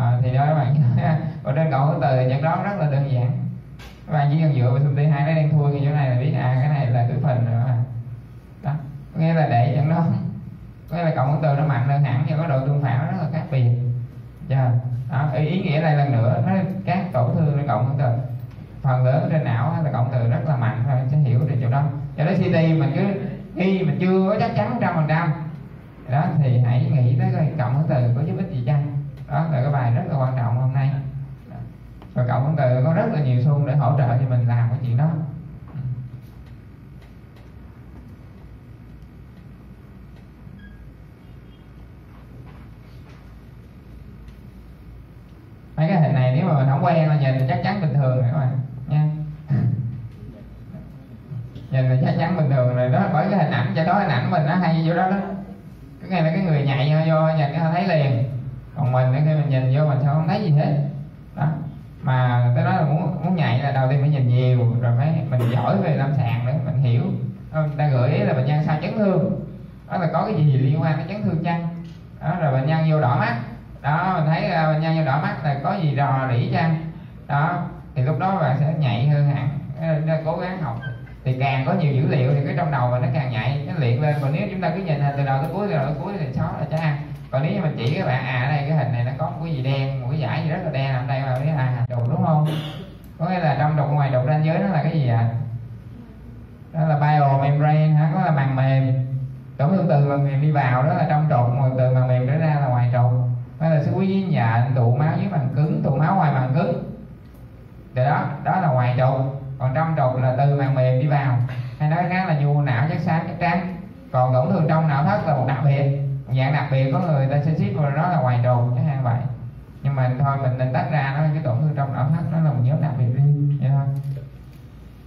À, thì đó các bạn. Và trên cậu từ nhận đoán rất là đơn giản. Các bạn chỉ cần dựa vào t hai nó đang thua cái chỗ này là biết à cái này là túi phình rồi. Đó. Có nghĩa là để chẳng đó có nghĩa là cộng từ nó mạnh hơn hẳn nhưng có độ tương phản nó rất là khác biệt. Chưa À, đó, ý nghĩa này lần nữa nó các tổn thương nó cộng từ phần lớn trên não là cộng từ rất là mạnh thôi sẽ hiểu được chỗ đó. Cho đó CT mình cứ khi mình chưa có chắc chắn trăm phần trăm đó thì hãy nghĩ tới coi cộng từ có giúp ích gì chăng? Đó là cái bài rất là quan trọng hôm nay. Và cộng từ có rất là nhiều xung để hỗ trợ cho mình làm cái chuyện đó mấy cái hình này nếu mà mình không quen là nhìn thì chắc chắn bình thường rồi các bạn, nha. Nhìn là chắc chắn bình thường rồi đó, bởi cái hình ảnh, cho đó hình ảnh mình nó hay chỗ đó đó. Cái này là cái người nhạy vô nhìn cái thấy liền. Còn mình khi mình nhìn vô mình sao không thấy gì hết. Đó. Mà tới đó là muốn muốn nhạy là đầu tiên phải nhìn nhiều, rồi mới mình giỏi về lâm sàng nữa, mình hiểu. Ờ, người ta gửi là bệnh nhân sao chấn thương. Đó là có cái gì liên quan đến chấn thương chăng? Đó, rồi bệnh nhân vô đỏ mắt đó mình thấy uh, bệnh nhân đỏ mắt là có gì rò rỉ chăng? Đó thì lúc đó bạn sẽ nhạy hơn hẳn. Ờ, Nên cố gắng học. Thì càng có nhiều dữ liệu thì cái trong đầu mình nó càng nhạy. Nó luyện lên. Còn nếu chúng ta cứ nhìn hình từ đầu tới cuối từ đầu tới cuối thì xóa là cha còn nếu như mình chỉ các bạn à ở đây cái hình này nó có một cái gì đen một cái giải gì rất là đen. Ở đây mà biết à đồ đúng không? Có nghĩa là trong trục ngoài trục ranh giới nó là cái gì ạ đó là biomembrane hả? Có là màng mềm. Tổn tương từ màng mềm đi vào đó là trong trục mà từ màng mềm trở ra là ngoài trục hay là sư quý với nhện tụ máu dưới màng cứng, tụ máu ngoài màng cứng. Thì đó đó là ngoài trục còn trong trục là từ màng mềm đi vào. Hay nói khác là nhu não chất xám, chất trắng. Còn tổn thương trong não thất là một đặc biệt. Dạng đặc biệt có người ta sẽ xếp vào đó là ngoài trục chẳng hạn vậy. Nhưng mà thôi, mình nên tách ra nó cái tổn thương trong não thất nó là một nhóm đặc biệt riêng, vậy thôi.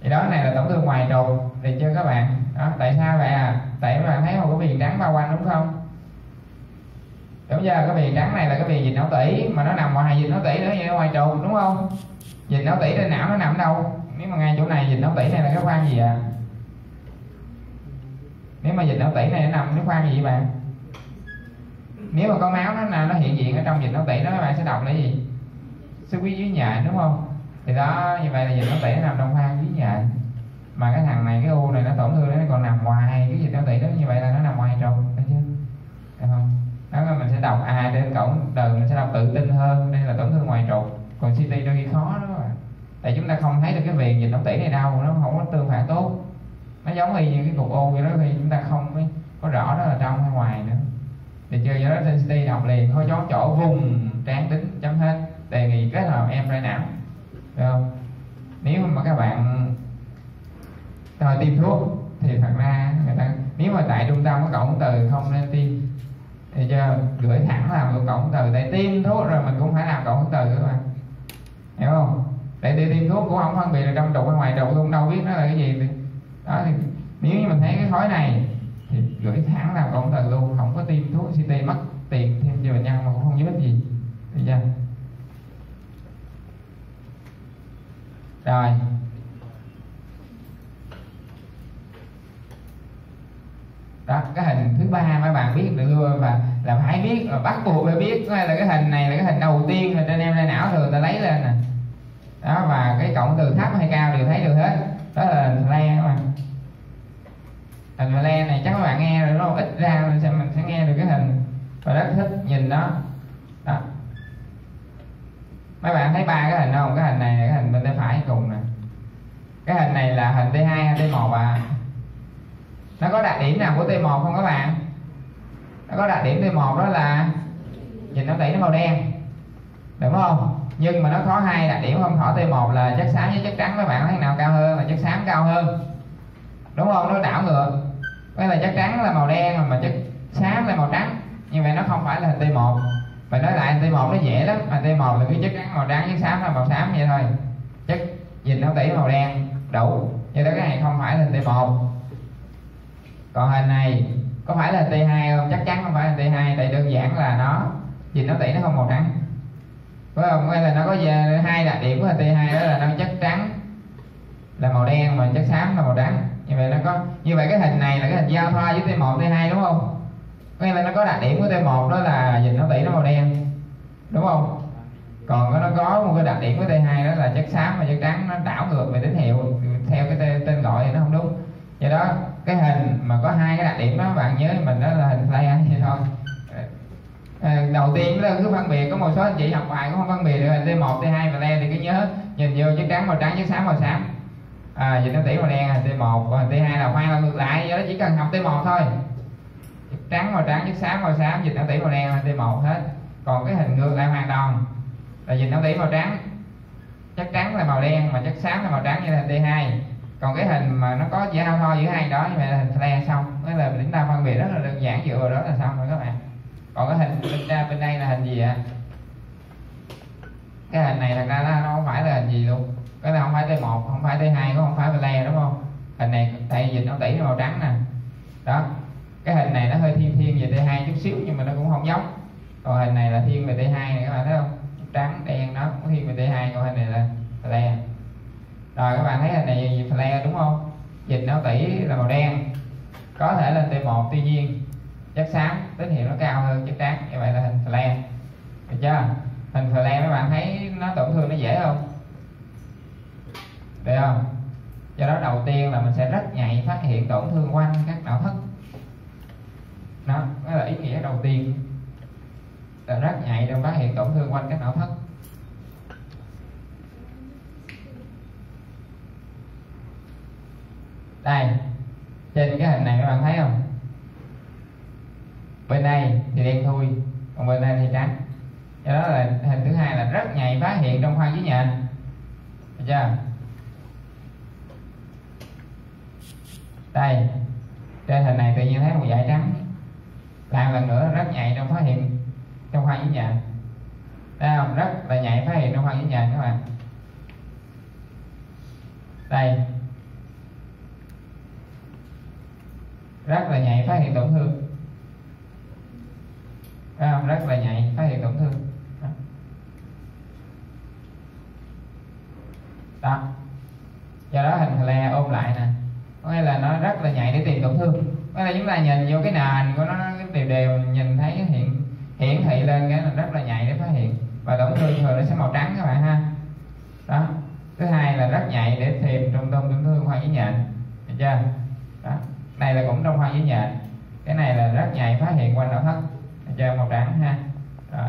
Thì đó này là tổn thương ngoài trục thì chưa các bạn? Đó, tại sao vậy à? Tại các bạn thấy một cái viền trắng bao quanh, đúng không? Đúng chưa cái viền trắng này là cái viền dịch não tủy mà nó nằm ngoài dịch não tủy nữa vậy ngoài trục đúng không? Dịch não tủy trên não nó nằm đâu? Nếu mà ngay chỗ này dịch não tủy này là cái khoang gì à nếu mà dịch não tủy này nó nằm cái khoang gì vậy bạn? Nếu mà con máu nó nào nó hiện diện ở trong dịch não tủy đó, các bạn sẽ đọc là gì? Sẽ quý dưới nhện, đúng không? Thì đó, như vậy là dịch não tủy nó nằm trong khoang dưới nhện. Mà cái thằng này, cái u này nó tổn thương nó còn nằm ngoài, cái dịch não tủy đó, như vậy là nó nằm ngoài trục thấy chưa Được không đọc à trên cổng đời mình sẽ đọc tự tin hơn đây là tổn thương ngoài trục. Còn CT đôi khi khó đó mà tại chúng ta không thấy được cái viền nhìn não tỷ này đâu nó không có tương phản tốt. Nó giống y như cái cục u vậy đó thì chúng ta không có, rõ đó là trong hay ngoài nữa. Thì chơi do đó trên CT đọc liền thôi chó chỗ vùng trán tính chấm hết. Đề nghị kết hợp em ra não. Được không? Nếu mà các bạn đòi tiêm thuốc thì thật ra người ta nếu mà tại trung tâm có cổng từ không nên tiêm thì cho gửi thẳng làm một cộng từ tại tiêm thuốc rồi mình cũng phải làm cộng từ các bạn hiểu không? Tại đi tiêm thuốc cũng không phân biệt là trong trục hay ngoài trục luôn, đâu biết nó là cái gì thì. Đó thì nếu như mình thấy cái khói này thì gửi thẳng làm cộng từ luôn, không có tiêm thuốc, CT mất tiền thêm cho bệnh nhân mà cũng không giúp ích gì. Được chưa? Rồi. Đó, cái hình thứ ba mấy bạn biết được và là phải biết là bắt buộc phải biết hay là cái hình này là cái hình đầu tiên mà trên em lên não thường ta lấy lên nè. Đó, và cái cộng từ thấp hay cao đều thấy được hết. Đó là hình le các bạn. Hình le này chắc các bạn nghe rồi, nó ít ra mình sẽ mình sẽ nghe được cái hình. Và rất thích nhìn đó đó. Mấy bạn thấy ba cái hình không? Cái hình này cái hình bên tay phải cùng nè. Cái hình này là hình T2 hay T1 à nó có đặc điểm nào của T1 không các bạn? Nó có đặc điểm T1 đó là nhìn nó tỉ nó màu đen, đúng không? Nhưng mà nó có hai đặc điểm không? Thỏ T1 là chất xám với chất trắng các bạn, thấy nào cao hơn là chất xám cao hơn? Đúng không? Nó đảo ngược. Cái là chất trắng là màu đen mà chất xám là màu trắng. Như vậy nó không phải là hình T1 và nói lại hình T1 nó dễ lắm. Hình T1 là cái chất trắng màu trắng chất xám là màu xám vậy thôi. Chất nhìn nó tỉ màu đen, đủ. Như đó cái này không phải là hình T1 còn hình này có phải là T2 không? Chắc chắn không phải là T2 tại đơn giản là nó nhìn nó tỉ nó không màu trắng phải không? Hay là nó có hai đặc điểm của hình T2 đó là nó chất trắng là màu đen mà chất xám là màu trắng. Như vậy nó có như vậy cái hình này là cái hình giao thoa với T1 T2 đúng không? Có nghĩa là nó có đặc điểm của T1 đó là nhìn nó tỉ nó màu đen. Đúng không? Còn nó có một cái đặc điểm của T2 đó là chất xám và chất trắng. Nó đảo ngược về tín hiệu theo cái tên, tên gọi thì nó không đúng do đó cái hình mà có hai cái đặc điểm đó bạn nhớ mình đó là hình flare vậy thôi. Ờ, đầu tiên là cứ phân biệt có một số anh chị học bài cũng không phân biệt được hình T1, T2 và đen thì cứ nhớ nhìn vô chất trắng màu trắng chất xám màu xám. À, nhìn nó tỉ màu đen hình T1 và hình T2 là khoan là ngược lại do đó chỉ cần học T1 thôi. Trắng màu trắng chất xám màu xám nhìn nó tỉ màu đen là T1 hết. Còn cái hình ngược lại hoàn toàn là nhìn nó tỉ màu trắng. Chất trắng là màu đen mà chất xám là màu trắng như là hình T2 còn cái hình mà nó có giao thoa giữa hai đó như vậy là hình flare xong. Tức là chúng ta phân biệt rất là đơn giản dựa vào đó là xong rồi các bạn. Còn cái hình bên đây, bên đây là hình gì ạ? Cái hình này thật ra nó không phải là hình gì luôn. Cái này không phải T1 không phải T2 cũng không phải flare đúng không? Hình này tại vì nó tỉ màu trắng nè. Đó. Cái hình này nó hơi thiên thiên về T2 chút xíu nhưng mà nó cũng không giống. Còn hình này là thiên về T2 này các bạn thấy không? Trắng đen nó cũng thiên về T2 còn hình này là flare rồi các bạn thấy hình này gì flare đúng không? Dịch não tỉ là màu đen. Có thể lên T1 tuy nhiên, chất xám, tín hiệu nó cao hơn chất trắng như vậy là hình flare được chưa? Hình flare các bạn thấy nó tổn thương nó dễ không? Được không? Do đó đầu tiên là mình sẽ rất nhạy phát hiện tổn thương quanh các não thất. Đó đó là ý nghĩa đầu tiên. Là rất nhạy để phát hiện tổn thương quanh các não thất. Đây, trên cái hình này các bạn thấy không? Bên đây thì đen thui, còn bên đây thì trắng. Do đó là hình thứ hai là rất nhạy phát hiện trong khoang dưới nhện được chưa? Đây, trên hình này tự nhiên thấy một dải trắng. Làm lần nữa rất nhạy trong phát hiện trong khoang dưới nhện thấy không? Rất là nhạy phát hiện trong khoang dưới nhện các bạn. Đây rất là nhạy phát hiện tổn thương. Thấy không? rất là nhạy phát hiện tổn thương. Đó. đó. Do đó hình le ôm lại nè. Có nghĩa là nó rất là nhạy để tìm tổn thương. Có là chúng ta nhìn vô cái nền của nó cái đều đều, nhìn thấy hiện, hiển thị lên cái là rất là nhạy để phát hiện. Và tổn thương thường nó sẽ màu trắng các bạn ha. Đó. Thứ hai là rất nhạy để tìm trung tâm tổn thương hoặc dưới nhện. Được chưa? Này là cũng trong hoa dưới nhện. Cái này là rất nhạy phát hiện quanh nội thất. Cho màu trắng ha. Rồi.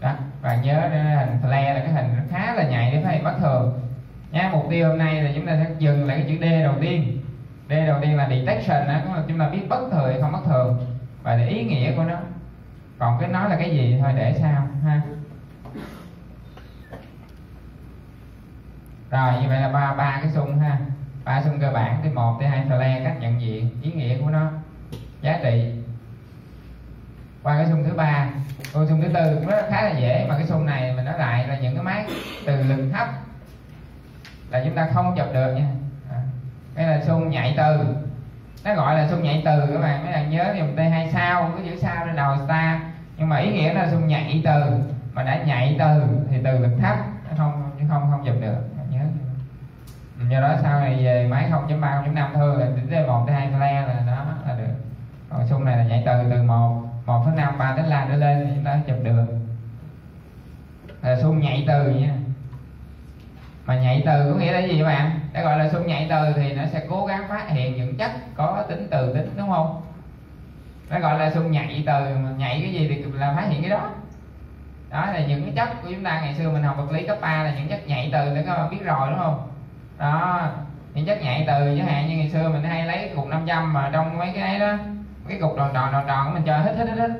Đó và nhớ hình flare là cái hình khá là nhạy để phát hiện bất thường. Nha mục tiêu hôm nay là chúng ta sẽ dừng lại cái chữ D đầu tiên. D đầu tiên là detection đó là chúng ta biết bất thường hay không bất thường và để ý nghĩa của nó. Còn cái nói là cái gì thôi để sao ha. Rồi, như vậy là ba ba cái xung ha ba xung cơ bản thứ một thứ hai le cách nhận diện ý nghĩa của nó. Giá trị. Qua cái xung thứ ba con xung thứ tư cũng rất khá là dễ, mà cái xung này mình nói lại là những cái máy từ lực thấp là chúng ta không chụp được nha. Đây cái là xung nhạy từ. Nó gọi là xung nhạy từ các bạn, mấy bạn nhớ dùng t hai sao có chữ sao trên đầu ta. Nhưng mà ý nghĩa là xung nhạy từ, mà đã nhạy từ thì từ lực thấp, nó không không không chụp được do đó, sau này về máy 0.3 0.5 thôi, là tính t một t hai flare là đó, là được. Còn xung này là nhảy từ từ một một tới năm, ba tới la trở lên, thì chúng ta chụp được. Là xung nhảy từ nha. Mà nhạy từ có nghĩa là gì các bạn? Để gọi là xung nhạy từ thì nó sẽ cố gắng phát hiện những chất có tính từ tính, đúng không? Nó gọi là xung nhạy từ, mà nhạy cái gì thì là phát hiện cái đó. Đó là những cái chất của chúng ta ngày xưa mình học vật lý cấp 3 là những chất nhạy từ, để các bạn biết rồi, đúng không? Đó những chất nhạy từ chẳng hạn như ngày xưa mình hay lấy cục 500 mà trong mấy cái ấy đó cái cục tròn tròn tròn tròn của mình chơi hít hít hít hít.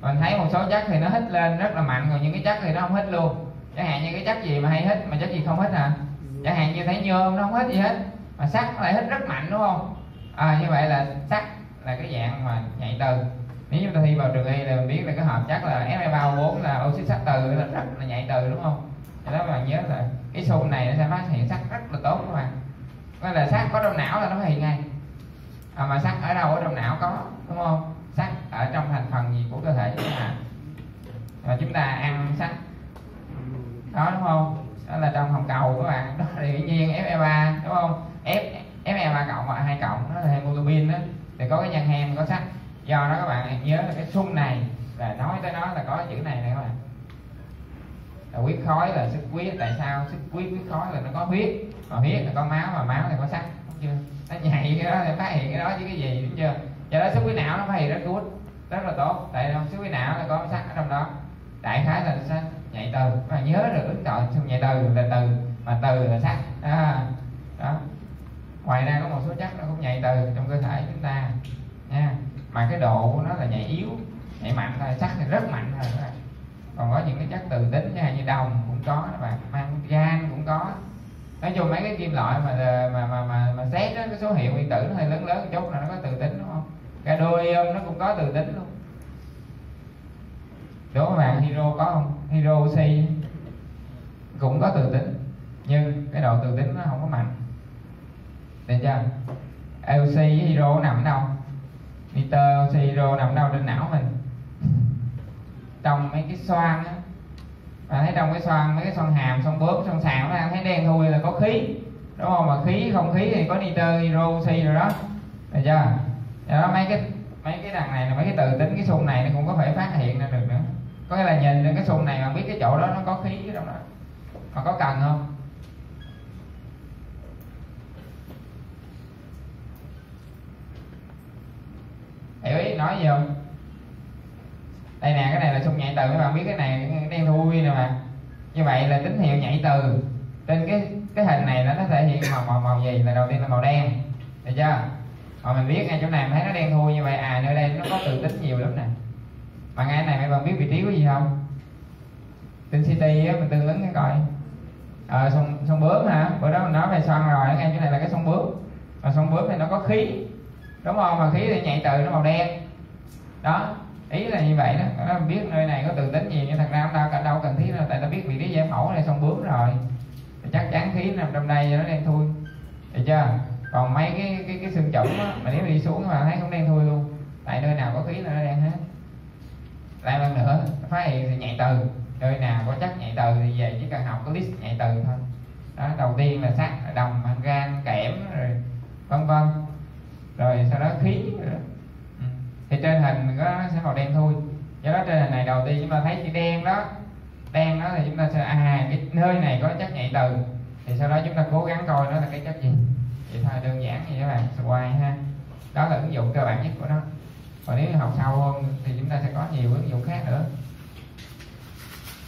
Mình thấy một số chất thì nó hít lên rất là mạnh còn những cái chất thì nó không hít luôn. Chẳng hạn như cái chất gì mà hay hít mà chất gì không hít hả? Chẳng hạn như thấy nhôm nó không hít gì hết mà sắt lại hít rất mạnh đúng không? À, như vậy là sắt là cái dạng mà nhạy từ. Nếu chúng ta thi vào trường y là mình biết là cái hợp chất là Fe34 là oxy sắt từ là rất là nhạy từ đúng không? Cho đó các bạn nhớ là cái xung này nó sẽ phát hiện sắt rất là tốt các bạn. Nên là sắt có trong não là nó phát hiện ngay. À, mà sắt ở đâu ở trong não có đúng không? Sắt ở trong thành phần gì của cơ thể chúng ta? Và chúng ta ăn sắt đó đúng không? Đó là trong hồng cầu các bạn. Đó là dĩ nhiên Fe3 đúng không? F Fe3 cộng và hai cộng nó là hemoglobin đó. Thì có cái nhân hem có sắt do đó các bạn nhớ là cái xung này là nói tới nó là có chữ này này các bạn là huyết khói là sức huyết, tại sao sức huyết huyết khói là nó có huyết? Mà huyết là có máu, mà máu là có sắt đúng chưa? Nó nhảy cái đó thì phát hiện cái đó chứ cái gì, đúng chưa? Do đó sức huyết não nó phát hiện rất good, rất là tốt. Tại đâu sức huyết não là có sắt ở trong đó. Đại khái là sắt nhạy từ. Mà nhớ được ứng chọn xong nhạy từ là từ. Mà từ là sắt đó. À, đó. Ngoài ra có một số chất nó cũng nhạy từ trong cơ thể chúng ta, nha. Mà cái độ của nó là nhạy yếu, nhạy mạnh thôi sắt thì rất mạnh rồi còn có những cái chất từ tính như như đồng cũng có các bạn mangan cũng có. Nói chung mấy cái kim loại mà mà mà mà, mà xét đó, cái số hiệu nguyên tử nó hơi lớn lớn một chút là nó có từ tính đúng không? Cadmium ờ, nó cũng có từ tính luôn. Đúng không bạn hydro có không? Hydro oxy cũng có từ tính nhưng cái độ từ tính nó không có mạnh. Được chưa? Oxy với hydro nằm ở đâu? Nitơ oxy hydro nằm đâu? Trên não mình trong mấy cái xoang á. Bạn thấy trong cái xoang, mấy cái xoang hàm, xoang bướm xoang sàn nó thấy đen thui là có khí. Đúng không? Mà khí, không khí thì có nitơ, hydro, oxy rồi đó. Được chưa? Đó, mấy cái mấy cái đằng này là mấy cái từ tính cái xung này nó cũng có thể phát hiện ra được nữa. Có nghĩa là nhìn lên cái xung này mà biết cái chỗ đó nó có khí trong đó. Mà có cần không? Hiểu ý, nói gì không? Đây nè, cái này là xung nhạy từ, các bạn biết cái này đen thui nè mà. Như vậy là tín hiệu nhảy từ. Trên cái cái hình này nó nó thể hiện màu màu màu gì là đầu tiên là màu đen. Được chưa? Mà mình biết ngay chỗ này mình thấy nó đen thui như vậy à nơi đây nó có từ tính nhiều lắm nè. Mà ngay này mấy bạn biết vị trí của gì không? Tin city á, mình tương ứng cái coi. Ờ sông sông bướm hả? Bữa đó mình nói về xoăn rồi ngay chỗ này là cái sông bướm. Mà sông bướm thì nó có khí. Đúng không? Mà khí thì nhạy từ nó màu đen. Đó ý là như vậy đó. Nó biết nơi này có từ tính gì, nhưng thật ra đâu cả đâu cần thiết đâu, tại ta biết vị trí giải phẫu này xong bướm rồi. Thì chắc chắn khí nằm trong đây nó đen thui. Được chưa? Còn mấy cái cái cái xương chủng á, mà nếu mà đi xuống mà thấy không đen thui luôn. Tại nơi nào có khí là nó đen hết. Lại lần nữa, phát hiện thì nhạy từ. Nơi nào có chất nhạy từ thì về chỉ cần học cái list nhạy từ thôi. Đó, đầu tiên là sắt, đồng, mangan, kẽm, rồi vân vân. Rồi sau đó khí rồi đó. Thì trên hình có nó sẽ màu đen thui do đó trên hình này đầu tiên chúng ta thấy chữ đen đó. Đen đó thì chúng ta sẽ à cái nơi này có chất nhạy từ. Thì sau đó chúng ta cố gắng coi nó là cái chất gì. Vậy thôi đơn giản vậy các bạn quay ha. Đó là ứng dụng cơ bản nhất của nó. Còn nếu học sâu hơn thì chúng ta sẽ có nhiều ứng dụng khác nữa.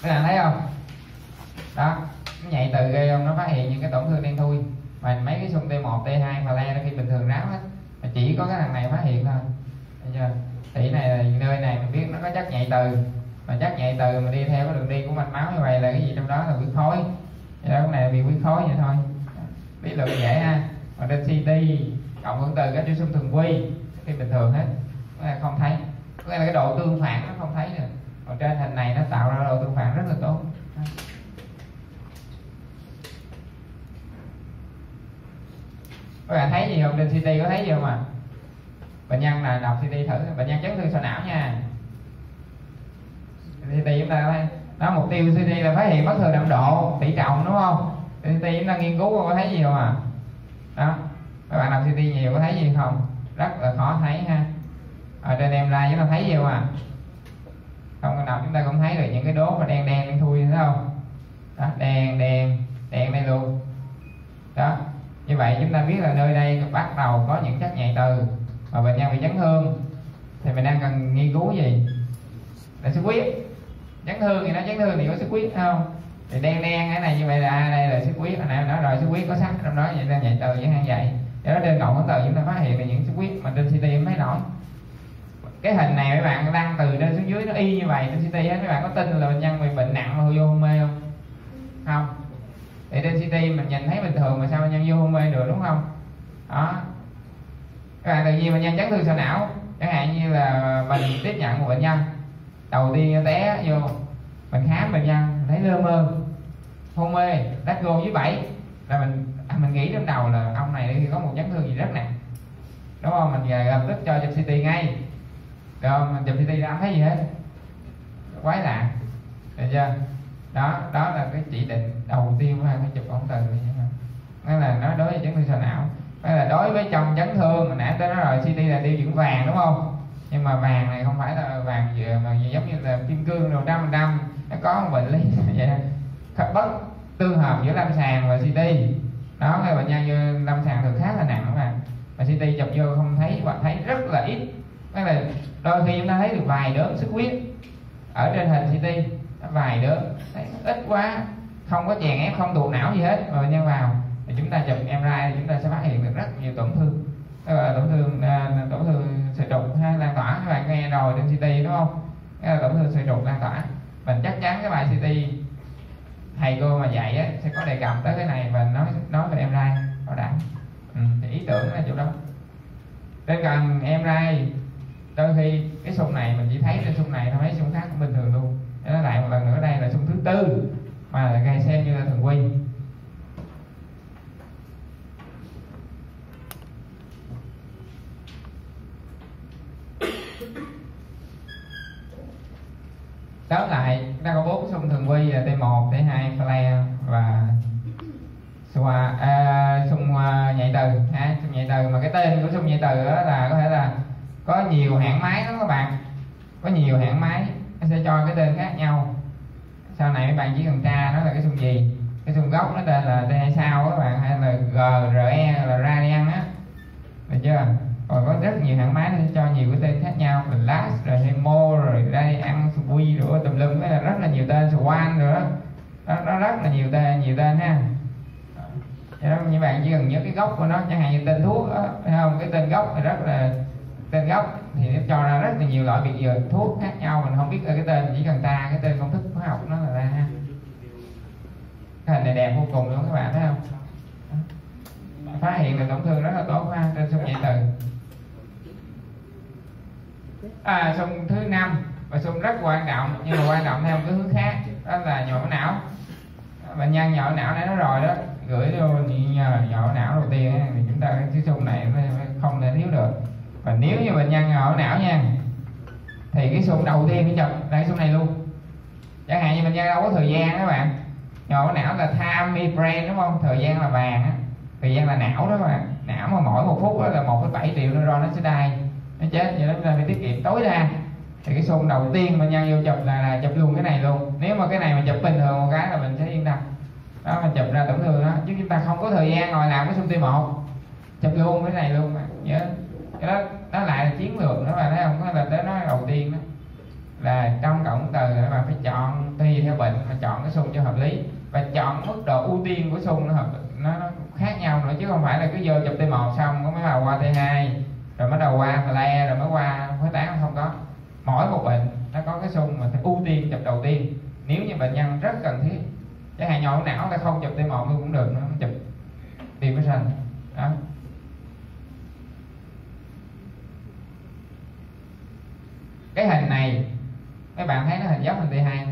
Các bạn thấy không? Đó nó nhạy từ gây không? Nó phát hiện những cái tổn thương đen thui. Mà mấy cái xung T1, T2 và le nó khi bình thường ráo hết mà chỉ có cái thằng này phát hiện thôi. Thấy thì này là nơi này mình biết nó có chất nhạy từ. Mà chất nhạy từ mà đi theo cái đường đi của mạch máu như vậy là cái gì trong đó là huyết khối. Vậy đó, cái này là bị huyết khối vậy thôi. Lý luận dễ ha. Còn trên CT cộng hưởng từ các triệu xung thường quy thì bình thường hết. Là không thấy. Có nghĩa là cái độ tương phản nó không thấy được còn trên hình này nó tạo ra độ tương phản rất là tốt. Các bạn thấy gì không? Trên CT có thấy gì không ạ? à? Bệnh nhân là đọc CT thử, bệnh nhân chấn thương sọ não nha. CT chúng ta thấy, đó, mục tiêu CT là phát hiện bất thường đậm độ tỷ trọng, đúng không? CT chúng ta nghiên cứu có thấy gì không à đó, các bạn đọc CT nhiều, có thấy gì không? Rất là khó thấy ha. Ở trên em ra chúng ta thấy gì không à không có nào chúng ta cũng thấy được những cái đốm mà đen đen đen thui, thấy không? Đó, đen đen đen đây luôn. Đó, như vậy chúng ta biết là nơi đây bắt đầu có những chất nhạy từ mà bệnh nhân bị chấn thương thì mình đang cần nghiên cứu gì? Là xuất huyết chấn thương thì nó chấn thương thì có xuất huyết không? Thì đen đen cái này như vậy là đây là xuất huyết hồi nãy nói rồi xuất huyết có sắt trong đó vậy ra nhạy từ chẳng hạn vậy để đó trên cộng từ chúng ta phát hiện là những xuất huyết mà trên CT em thấy nổi cái hình này mấy bạn đăng từ trên xuống dưới nó y như vậy. Trên CT hết mấy bạn có tin là bệnh nhân bị bệnh nặng mà vô hôn mê không? Không. Thì trên CT mình nhìn thấy bình thường mà sao bệnh nhân vô hôn mê được, đúng không? Đó các bạn tự nhiên bệnh nhân chấn thương sọ não. Chẳng hạn như là mình tiếp nhận một bệnh nhân đầu tiên té vô mình khám bệnh nhân thấy lơ mơ hôn mê đắt gô dưới bảy là mình à, mình nghĩ trong đầu là ông này có một chấn thương gì rất nặng. Đúng không? Mình về lập tức cho chụp CT ngay. Rồi mình chụp CT ra không thấy gì hết. Quái lạ. Được chưa? Đó đó là cái chỉ định đầu tiên phải phải chụp ống từ. Nên là nó đối với chấn thương sọ não hay là đối với chồng chấn thương hồi nãy tôi nói rồi CT là tiêu chuẩn vàng đúng không? Nhưng mà vàng này không phải là vàng dừa mà giống như là kim cương đồ trăm trăm nó có một bệnh lý vậy bất tương hợp giữa lâm sàng và CT đó cái bệnh nhân như lâm sàng thường khá là nặng mà. Mà CT chụp vô không thấy hoặc thấy rất là ít. Tức là đôi khi chúng ta thấy được vài đớn xuất huyết ở trên hình CT vài đớn, thấy ít quá không có chèn ép không tụ não gì hết. Mà bệnh nhân vào thì chúng ta chụp MRI thì chúng ta sẽ phát hiện được rất nhiều tổn thương. Đó là tổn thương à, tổn thương sợi trục ha lan tỏa. Các bạn nghe rồi trên CT đúng không? Cái là tổn thương sợi trục lan tỏa. Mình chắc chắn cái bài CT thầy cô mà dạy á, sẽ có đề cập tới cái này và nói nói về MRI bảo đảm. Ừ, thì ý tưởng là chỗ đó. Tới cần MRI đôi khi cái xung này mình chỉ thấy trên xung này thôi mấy xung khác cũng bình thường luôn. Nó lại một lần nữa đây là xung thứ tư mà là gây xem như là thường quy. Tóm lại chúng ta có bốn xung thường quy là T1, T2, flare và xoa à, xung à, nhạy từ. Ha xung nhạy từ mà cái tên của xung nhạy từ đó là có thể là có nhiều hãng máy đó các bạn. Có nhiều hãng máy nó sẽ cho cái tên khác nhau. Sau này các bạn chỉ cần tra nó là cái xung gì. Cái xung gốc nó tên là T2 sao các bạn hay là GRE là radian á. Được chưa? Rồi có rất nhiều hãng máy nó sẽ cho nhiều cái tên khác nhau. Blast rồi Hemo rồi đây ăn Sui rồi tùm lum. Cái là rất là nhiều tên Swan rồi đó. Nó, rất là nhiều tên nhiều tên ha. Đó, như bạn chỉ cần nhớ cái gốc của nó. Chẳng hạn như tên thuốc đó, thấy không? Cái tên gốc thì rất là tên gốc thì nó cho ra rất là nhiều loại biệt dược thuốc khác nhau. Mình không biết cái tên chỉ cần ta cái tên công thức khoa học nó là ra ha. Cái hình này đẹp vô cùng luôn các bạn thấy không? Phát hiện được tổn thương rất là tốt ha. Trên sông nhạy từ à sông thứ năm, và sông rất quan trọng, nhưng mà quan trọng theo một cái hướng khác, đó là nhồi não. Bệnh nhân nhồi não này nó rồi đó, gửi vô nhờ nhồi não đầu tiên thì chúng ta cái xung này không thể thiếu được. Và nếu như bệnh nhân nhồi não nha, thì cái xung đầu tiên phải chụp là cái này luôn. Chẳng hạn như bệnh nhân đâu có thời gian các bạn. Nhồi não là time is brain, đúng không? Thời gian là vàng á, thời gian là não đó mà não mà mỗi một phút đó là một cái bảy triệu neuron nó sẽ đai nó chết vậy đó là phải tiết kiệm tối đa. Thì cái xung đầu tiên mà nhân vô chụp là, là chụp luôn cái này luôn. Nếu mà cái này mà chụp bình thường một cái là mình sẽ yên tâm. Đó mình chụp ra tổn thương đó. Chứ chúng ta không có thời gian ngồi làm cái xung t một. Chụp luôn cái này luôn mà nhớ. Cái đó nó lại là chiến lược nữa mà thấy không? Là tới nói đầu tiên đó. Là trong cộng từ mà phải chọn tùy theo bệnh mà chọn cái xung cho hợp lý. Và chọn mức độ ưu tiên của xung nó hợp nó, nó khác nhau nữa. Chứ không phải là cứ vô chụp T1 xong có mới vào qua T2 rồi bắt đầu qua le rồi mới qua phế tán không có mỗi một bệnh, nó có cái xung mà phải ưu tiên chụp đầu tiên. Nếu như bệnh nhân rất cần thiết, cái hạn nhồi não ta không chụp T1 luôn cũng được, nó chụp tim với sanh. Đó. Cái hình này, mấy bạn thấy nó hình giống hình T2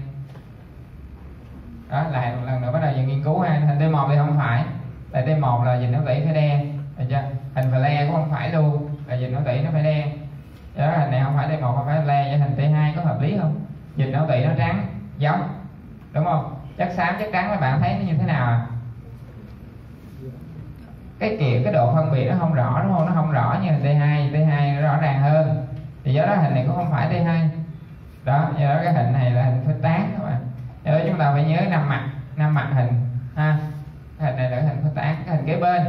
đó lại một lần nữa bắt đầu giờ nghiên cứu ha. Hình T1 thì không phải. Tại T1 là nhìn nó vẫy phải đen hình chưa? Hình phờ cũng không phải luôn tại vì não tủy nó phải đen. Đó hình này không phải T1 không phải le, vậy hình T2 có hợp lý không? Nhìn não tủy nó trắng, giống, đúng không? Chất xám, chất trắng các bạn thấy nó như thế nào à? Cái kiểu, cái độ phân biệt nó không rõ, đúng không? Nó không rõ như hình T2 T2 rõ ràng hơn. Thì do đó hình này cũng không phải T2 đó, do đó cái hình này là hình phân tán các bạn do đó chúng ta phải nhớ năm mặt năm mặt hình, ha? Cái hình này là hình phân tán, cái hình kế bên.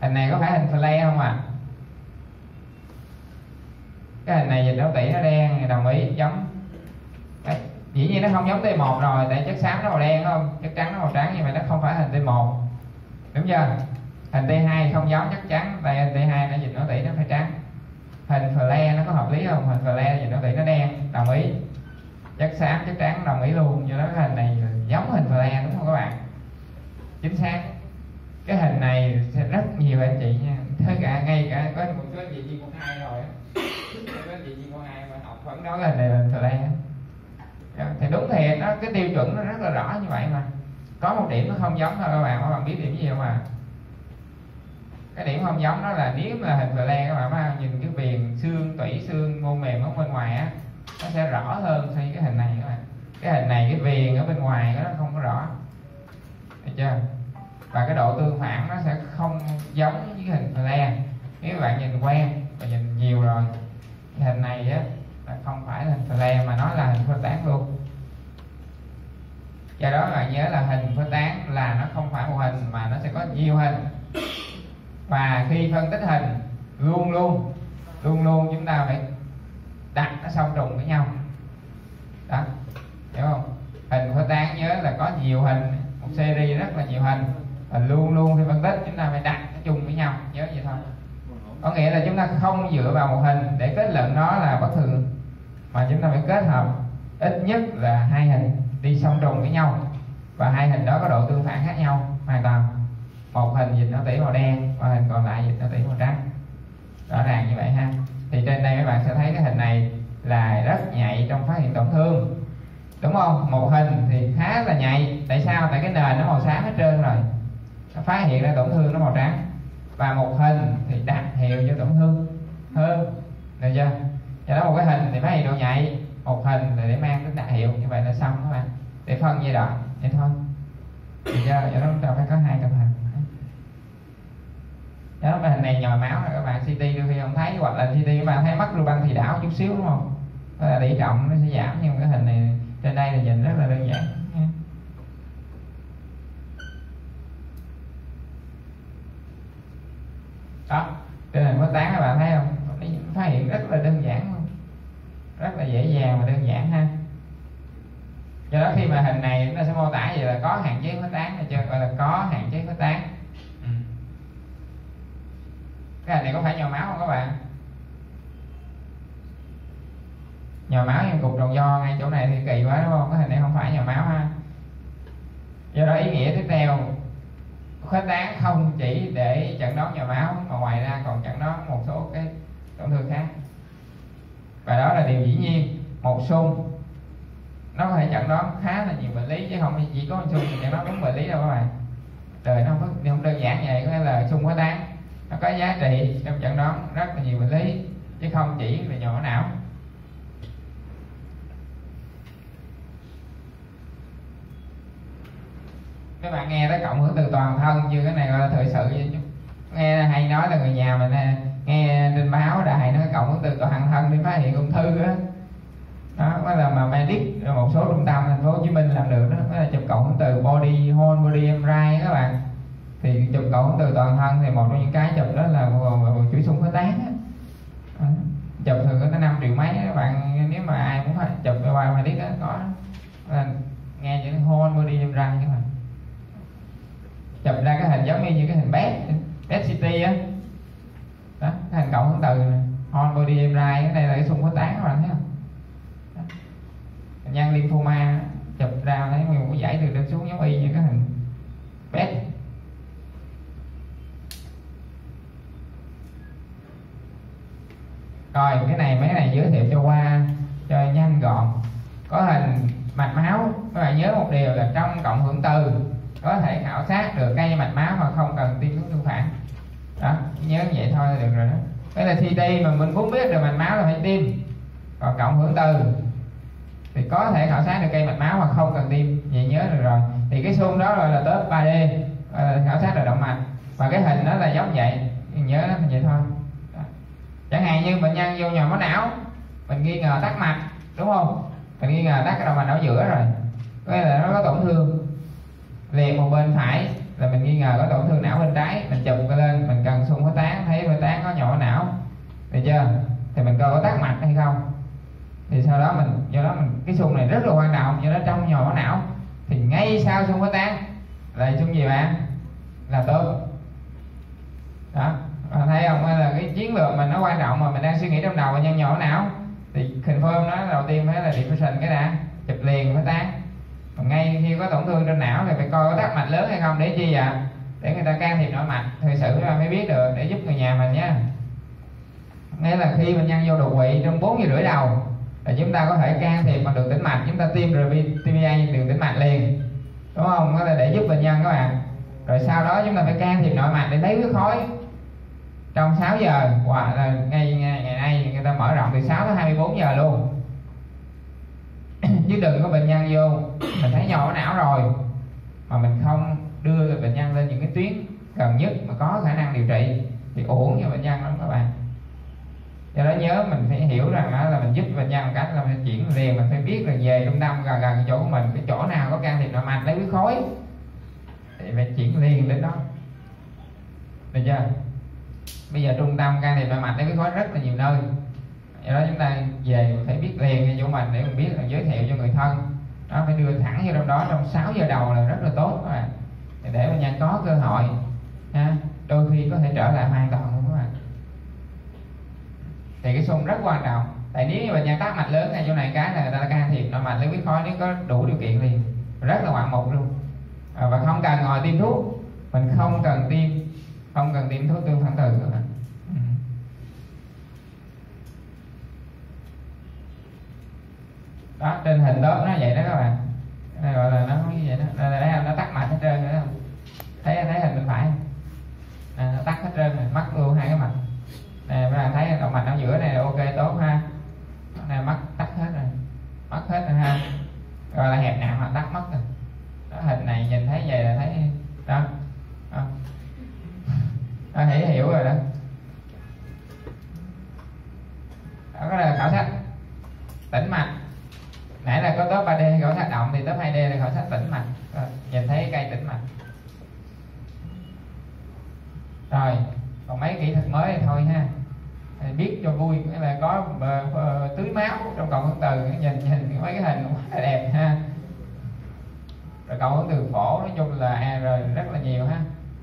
Hình này có phải hình flare không ạ? à? Cái hình này nhìn nó tỉ nó đen, đồng ý, giống. Đấy. dĩ nhiên nó không giống T1 rồi, tại chất xám nó màu đen không? Chất trắng nó màu trắng, nhưng mà nó không phải hình T1 đúng chưa? Hình T2 không giống chắc chắn tại hình T2 nó nhìn nó tỉ nó phải trắng. Hình flare nó có hợp lý không? Hình flare nhìn nó tỉ nó đen, đồng ý. Chất xám, chất trắng, đồng ý luôn do đó cái hình này giống hình flare đúng không các bạn? Chính xác. Cái hình này sẽ rất nhiều anh chị nha. Thế cả, ngay cả có một số anh chị chuyên một hai rồi có chị chuyên môn mà học vẫn nói là này là đây thì đúng thiệt nó, cái tiêu chuẩn nó rất là rõ như vậy mà. Có một điểm nó không giống thôi, các bạn các bạn biết điểm gì không à cái điểm không giống đó là nếu là hình flare các bạn phải nhìn cái viền xương, tủy xương, mô mềm ở bên ngoài á, nó sẽ rõ hơn so với cái hình này, các bạn. Cái hình này, cái viền ở bên ngoài nó không có rõ. Được chưa? Và cái độ tương phản nó sẽ không giống với cái hình flare nếu bạn nhìn quen và nhìn nhiều rồi. Cái hình này á, là không phải là hình flare mà nó là hình phân tán luôn. Do đó bạn nhớ là hình phân tán là nó không phải một hình mà nó sẽ có nhiều hình. Và khi phân tích hình, luôn luôn luôn luôn chúng ta phải đặt nó song trùng với nhau. Đó, hiểu không? Hình phân tán nhớ là có nhiều hình, một series rất là nhiều hình. Và luôn luôn khi phân tích, chúng ta phải đặt nó chung với nhau, nhớ vậy thôi có nghĩa là chúng ta không dựa vào một hình để kết luận nó là bất thường, mà chúng ta phải kết hợp ít nhất là hai hình đi song trùng với nhau. Và hai hình đó có độ tương phản khác nhau hoàn toàn. Một hình dịch nó tỉ màu đen và hình còn lại dịch nó tỉ màu trắng. Rõ ràng như vậy ha. Thì trên đây các bạn sẽ thấy cái hình này là rất nhạy trong phát hiện tổn thương. Đúng không? Một hình thì khá là nhạy. Tại sao? Tại cái nền nó màu xám hết trơn rồi. Nó phát hiện ra tổn thương nó màu trắng và một hình thì đặc hiệu cho tổn thương hơn. Được chưa? Do đó một cái hình thì mấy hiện độ nhạy một hình là để mang tính đặc hiệu. Như vậy là xong các bạn. Để phân giai đoạn vậy thôi. Thì do, do đó chúng ta phải có hai cặp hình. Đó cái hình này nhồi máu các bạn CT đôi khi không thấy hoặc là CT các bạn thấy mất lưu băng thì đảo chút xíu đúng không? Đó là tỷ trọng nó sẽ giảm nhưng cái hình này trên đây là nhìn rất là đơn giản. Đó trên hình có tán các bạn thấy không? Phát hiện rất là đơn giản luôn. Rất là dễ dàng và đơn giản ha. Do đó khi mà hình này nó sẽ mô tả vậy là có hạn chế khuếch tán hay chưa? Gọi là có hạn chế khuếch tán. Ừ. cái hình này có phải nhồi máu không các bạn? Nhồi máu nhưng cục tròn do ngay chỗ này thì kỳ quá đúng không? Cái hình này không phải nhồi máu ha. Do đó ý nghĩa tiếp theo khuếch đáng không chỉ để chẩn đoán nhồi máu mà ngoài ra còn chẩn đoán một số cái tổn thương khác. Và đó là điều dĩ nhiên. Một xung nó có thể chẩn đoán khá là nhiều bệnh lý chứ không chỉ có một xung thì chẩn đoán đúng bệnh lý đâu các bạn. Đời nó không, không đơn giản vậy có nghĩa là xung quá đáng. Nó có giá trị trong chẩn đoán rất là nhiều bệnh lý chứ không chỉ là nhỏ não. Các bạn nghe tới cộng hưởng từ toàn thân như cái này gọi là thời sự vậy chứ. Nghe hay nói là người nhà mình nghe trên báo đài nó cộng hưởng từ toàn thân để phát hiện ung thư á. Đó, mới là mà medic một số trung tâm thành phố hồ chí minh làm được đó đó là chụp cộng hưởng từ body whole body MRI các bạn. Thì chụp cộng hưởng từ toàn thân thì một trong những cái chụp đó là chuỗi xung khuếch tán á. Chụp thường có tới năm triệu mấy các bạn, nếu mà ai muốn chụp qua medic đó có. Là nghe những whole body MRI các bạn chụp ra cái hình giống như cái hình bét PET CT á. Đó, cái hình cộng hưởng từ on body MRI cái này là cái xung khuếch tán các bạn thấy không? Đó. nhân lymphoma, chụp ra thấy một cũng dãy từ trên xuống giống y như cái hình PET rồi, cái này mấy này giới thiệu cho qua, cho nhanh gọn. Có hình mạch máu, các bạn nhớ một điều là trong cộng hưởng từ có thể khảo sát được cây mạch máu mà không cần tiêm thuốc tương phản. Đó, nhớ vậy thôi là được rồi đó. Cái là CT mà mình muốn biết được mạch máu là phải tiêm. Còn cộng hưởng từ, thì có thể khảo sát được cây mạch máu mà không cần tiêm. Vậy nhớ được rồi. Thì cái xung đó gọi là tớp 3D khảo sát được động mạch. Và cái hình đó là giống vậy. Nhớ nó vậy thôi. Đó. chẳng hạn như bệnh nhân vô nhồi máu não, mình nghi ngờ tắc mạch, đúng không? Mình nghi ngờ tắc cái động mạch ở giữa rồi. Có nghĩa là nó có tổn thương liệt một bên phải là mình nghi ngờ có tổn thương não bên trái, mình chụp cái lên, mình cần xung với tán, thấy với tán có nhỏ não. Được chưa? Thì mình coi có tắc mạch hay không? Thì sau đó mình, do đó mình, cái xung này rất là quan trọng, do đó trong nhỏ não. Thì ngay sau xung với tán là xung gì bạn? Là tốt đó. Bạn thấy không? Là cái chiến lược mình nó quan trọng mà mình đang suy nghĩ trong đầu nhân nhỏ não. Thì confirm nó, đầu tiên phải là diffusion cái đã. Chụp liền với tán còn ngay khi có tổn thương trên não thì phải coi có tắc mạch lớn hay không để chi ạ để người ta can thiệp nội mạch thời sự các mới biết được để giúp người nhà mình nhé nghĩa là khi bệnh nhân vô đột quỵ trong 4 giờ rưỡi đầu là chúng ta có thể can thiệp bằng đường tĩnh mạch chúng ta tiêm rồi đường tĩnh mạch liền. Đúng không? Có thể để giúp bệnh nhân các bạn. Rồi sau đó chúng ta phải can thiệp nội mạch để lấy huyết khối. Trong 6 giờ hoặc là ngay, ngày, ngày nay người ta mở rộng từ 6 tới 24 giờ luôn. chứ đừng có bệnh nhân vô. Mình thấy nhỏ não rồi, mà mình không đưa bệnh nhân lên những cái tuyến gần nhất mà có khả năng điều trị, thì uổng cho bệnh nhân lắm các bạn. Do đó nhớ mình phải hiểu rằng là mình giúp bệnh nhân một cách là mình chuyển liền, mình phải biết là về trung tâm gần gần chỗ của mình, cái chỗ nào có can thiệp nội mạch lấy huyết khối thì phải chuyển liền đến đó. Được chưa? Bây giờ trung tâm can thiệp nội mạch lấy huyết khối rất là nhiều nơi do đó chúng ta về phải biết liền cái chỗ mình để mình biết là giới thiệu cho người thân. Đó phải đưa thẳng vô trong đó trong 6 giờ đầu là rất là tốt các bạn. Để mà nhân có cơ hội ha đôi khi có thể trở lại hoàn toàn luôn các bạn. Thì cái xung rất quan trọng. Tại nếu như mà nhà tắc mạch lớn ngay chỗ này cái là người ta can thiệp nội mạch lấy huyết khối nếu có đủ điều kiện liền. Rất là ngoạn mục luôn. À, và không cần ngồi tiêm thuốc. Mình không cần tiêm không cần tiêm thuốc tương phản từ các bạn đó trên hình đó nó vậy đó các bạn. Đây gọi là nó như vậy đó. Đây, đây, nó tắt mặt hết trơn rồi đó. Thấy thấy hình bên phải. À, nó tắt hết trơn rồi mắt luôn hai cái mặt, này các bạn thấy động mạch ở giữa này ok tốt ha. Này mắt tắt hết rồi. Mất hết rồi ha. Gọi là hẹp nặng hoặc tắt mất rồi. Đó, hình này nhìn thấy vậy là thấy đó, đó. đó hiểu hiểu rồi đó là khảo sát tĩnh mạch nãy là có top 3D khảo sát động thì lớp 2D là khảo sát tĩnh mạch. À, nhìn thấy cây tĩnh mạch. Rồi còn mấy kỹ thuật mới thì thôi ha. Biết cho vui là có uh, tưới máu trong cộng hưởng từ nhìn nhìn mấy cái hình cũng rất là đẹp ha. Rồi cộng hưởng từ phổ nói chung là r rất là nhiều ha.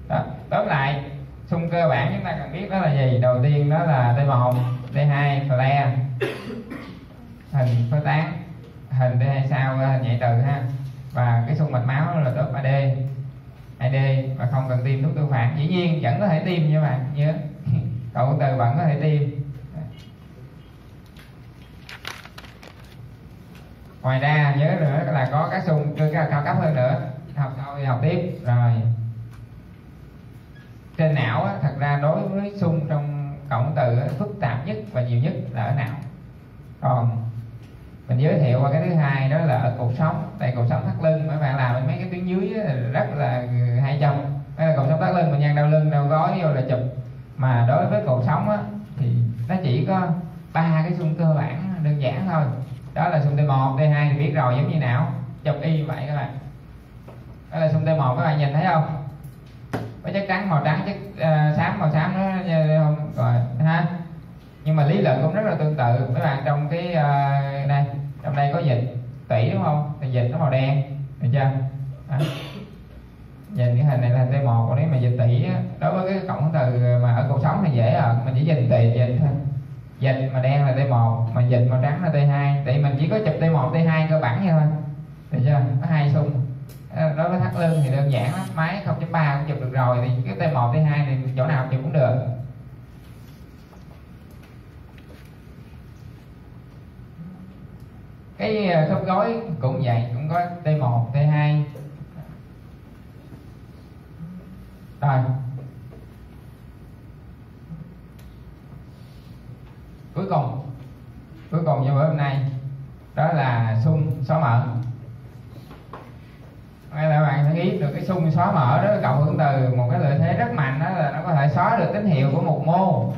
Đó tóm lại xung cơ bản chúng ta cần biết đó là gì? Đầu tiên đó là t1 t2 flare hình phơi tán hình t2 sao hình nhạy từ ha. Và cái xung mạch máu là top 3D 2D và không cần tiêm thuốc tiêu phản dĩ nhiên vẫn có thể tiêm nha bạn. Nhớ. Cậu từ vẫn có thể tiêm ngoài ra nhớ nữa là có các xung cơ cao cấp hơn nữa. Học sau thì học tiếp. Rồi. Trên não á, thật ra đối với xung trong cộng từ á, phức tạp nhất và nhiều nhất là ở não. Còn mình giới thiệu qua cái thứ hai đó là ở cột sống. Tại cột sống thắt lưng mấy bạn làm mấy cái tuyến dưới rất là hay trong cái cột sống thắt lưng mình nhăn đau lưng đau gói vô là chụp. Mà đối với cột sống á, thì nó chỉ có ba cái xung cơ bản đơn giản thôi. Đó là xung T1, T2 thì biết rồi giống như não. Chụp y vậy các bạn. Đó là xung T1 các bạn nhìn thấy không? Có chất trắng màu trắng chất uh, xám màu xám đó không? Rồi ha? Nhưng mà lý luận cũng rất là tương tự. Các bạn trong cái uh, đây trong đây có dịch tỷ đúng không? Thì dịch nó màu đen được chưa? Đó. nhìn cái hình này là hình T1 còn nếu mà dịch tỷ đối với cái cộng từ mà ở cuộc sống thì dễ à? mình chỉ dịch tỷ, dịch thôi. Dịch mà đen là T1 mà dịch màu trắng là T2 tại mình chỉ có chụp T1 T2 cơ bản vậy thôi. Được chưa? Có hai xung. Đối với thắt lưng thì đơn giản lắm. Máy 0.3 cũng chụp được rồi thì cái T1 T2 thì chỗ nào chụp cũng được. Cái ờ, khớp gối cũng vậy, cũng có T1 T2 rồi. Cuối cùng cuối cùng cho bữa hôm nay, đó là xung xóa mở hay là bạn phải biết được cái xung xóa mở đó cộng hưởng từ một cái lợi thế rất mạnh, đó là nó có thể xóa được tín hiệu của một mô.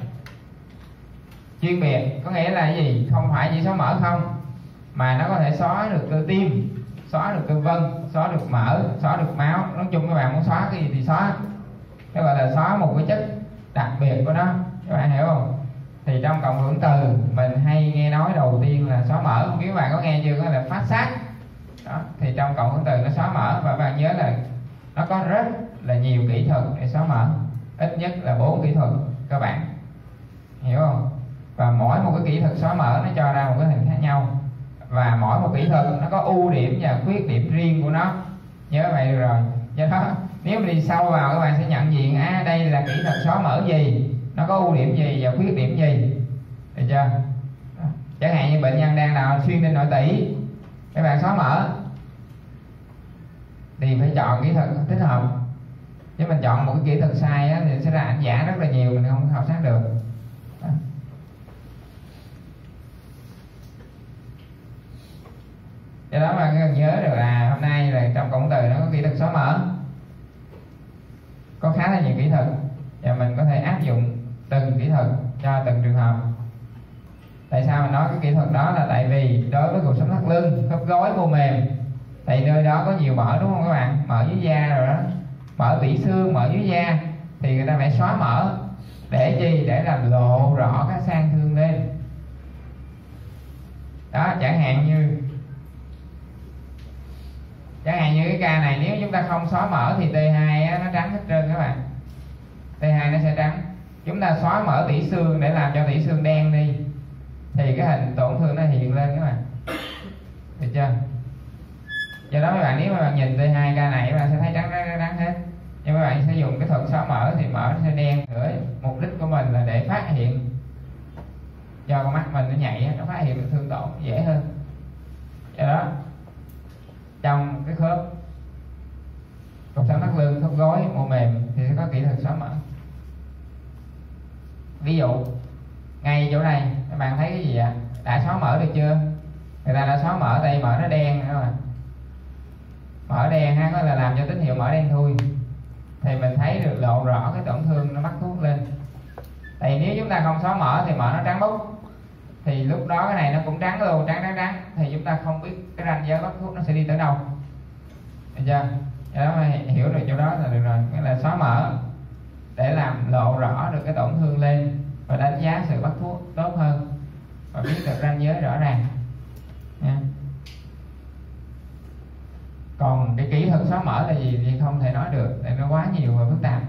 Chuyên biệt có nghĩa là gì? Không phải chỉ xóa mở không mà nó có thể xóa được cơ tim, xóa được cơ vân, xóa được mỡ, xóa được máu. Nói chung các bạn muốn xóa cái gì thì xóa. Cái gọi là xóa một cái chất đặc biệt của nó. Các bạn hiểu không? Thì trong cộng hưởng từ, mình hay nghe nói đầu tiên là xóa mỡ. không biết các bạn có nghe chưa? Có là phát sát đó, thì trong cộng hưởng từ nó xóa mỡ. Và bạn nhớ là nó có rất là nhiều kỹ thuật để xóa mỡ. ít nhất là bốn kỹ thuật cơ bản. Hiểu không? Và mỗi một cái kỹ thuật xóa mỡ nó cho ra một cái hình khác nhau và mỗi một kỹ thuật nó có ưu điểm và khuyết điểm riêng của nó. Nhớ vậy rồi. Do đó nếu mình đi sâu vào các bạn sẽ nhận diện à đây là kỹ thuật xóa mở gì? Nó có ưu điểm gì và khuyết điểm gì? Được chưa? Chẳng hạn như bệnh nhân đang nào xuyên ninh nội tỷ. Các bạn xóa mở thì phải chọn kỹ thuật thích hợp. Nếu mình chọn một cái kỹ thuật sai á, thì sẽ ra ảnh giả rất là nhiều mình không khảo sát được đó do đó mà cần nhớ được là hôm nay là trong cụm từ nó có kỹ thuật xóa mở có khá là nhiều kỹ thuật. Và mình có thể áp dụng từng kỹ thuật cho từng trường hợp. Tại sao mình nói cái kỹ thuật đó là tại vì đối với cuộc sống thắt lưng, khớp gối, vô mềm, thì nơi đó có nhiều mỡ, đúng không các bạn? Mỡ dưới da rồi đó. Mỡ tủy xương, mỡ dưới da. Thì người ta phải xóa mỡ để chi? Để làm lộ rõ các sang thương lên. Đó, chẳng hạn như chẳng hạn như cái ca này nếu chúng ta không xóa mở thì T2 á, nó trắng hết trơn các bạn. T2 nó sẽ trắng. Chúng ta xóa mở tỉ xương để làm cho tỉ xương đen đi. Thì cái hình tổn thương nó hiện lên các bạn. Được chưa? Do đó các bạn nếu mà bạn nhìn T2 ca này các bạn sẽ thấy trắng trắng trắng hết. Nhưng các bạn sẽ dùng cái thuật xóa mở thì mở nó sẽ đen nữa mục đích của mình là để phát hiện. Cho con mắt mình nó nhạy nó phát hiện được thương tổn dễ hơn. Do đó trong cái khớp. Cột sống thắt lưng, khớp gối, mô mềm, thì sẽ có kỹ thuật xóa mỡ. Ví dụ, ngay chỗ này, các bạn thấy cái gì ạ? Đã xóa mỡ được chưa? Người ta đã xóa mỡ tay mỡ nó đen các bạn mỡ đen ha có là làm cho tín hiệu mỡ đen thui. Thì mình thấy được, lộ rõ cái tổn thương nó bắt thuốc lên. Tại nếu chúng ta không xóa mỡ thì mỡ nó trắng bút thì lúc đó cái này nó cũng trắng luôn trắng trắng trắng thì chúng ta không biết cái ranh giới bắt thuốc nó sẽ đi tới đâu. Được chưa? Do đó, hiểu được chỗ đó là được rồi. Nghĩa là xóa mở để làm lộ rõ được cái tổn thương lên và đánh giá sự bắt thuốc tốt hơn và biết được ranh giới rõ ràng. Nha. Còn cái kỹ thuật xóa mở là gì thì không thể nói được, tại nó quá nhiều và phức tạp.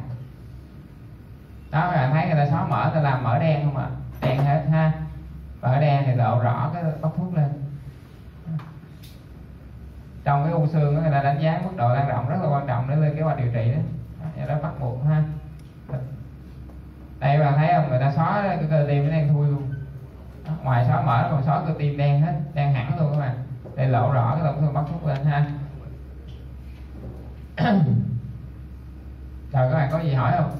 Đó các bạn thấy người ta xóa mở ta làm mở đen không ạ? Đen hết ha ở đen thì lộ rõ cái bóc thuốc lên. Trong cái u xương người ta đánh giá mức độ lan rộng rất là quan trọng để lên kế hoạch điều trị đó. Do đó bắt buộc ha. Đây bạn thấy không? Người ta xóa cái cơ tim nó đang thui luôn. Đó, ngoài xóa mỡ còn xóa cơ tim đen hết đen hẳn luôn các bạn. Để lộ rõ cái tổn thương bắt thuốc lên ha. Rồi các bạn có gì hỏi không?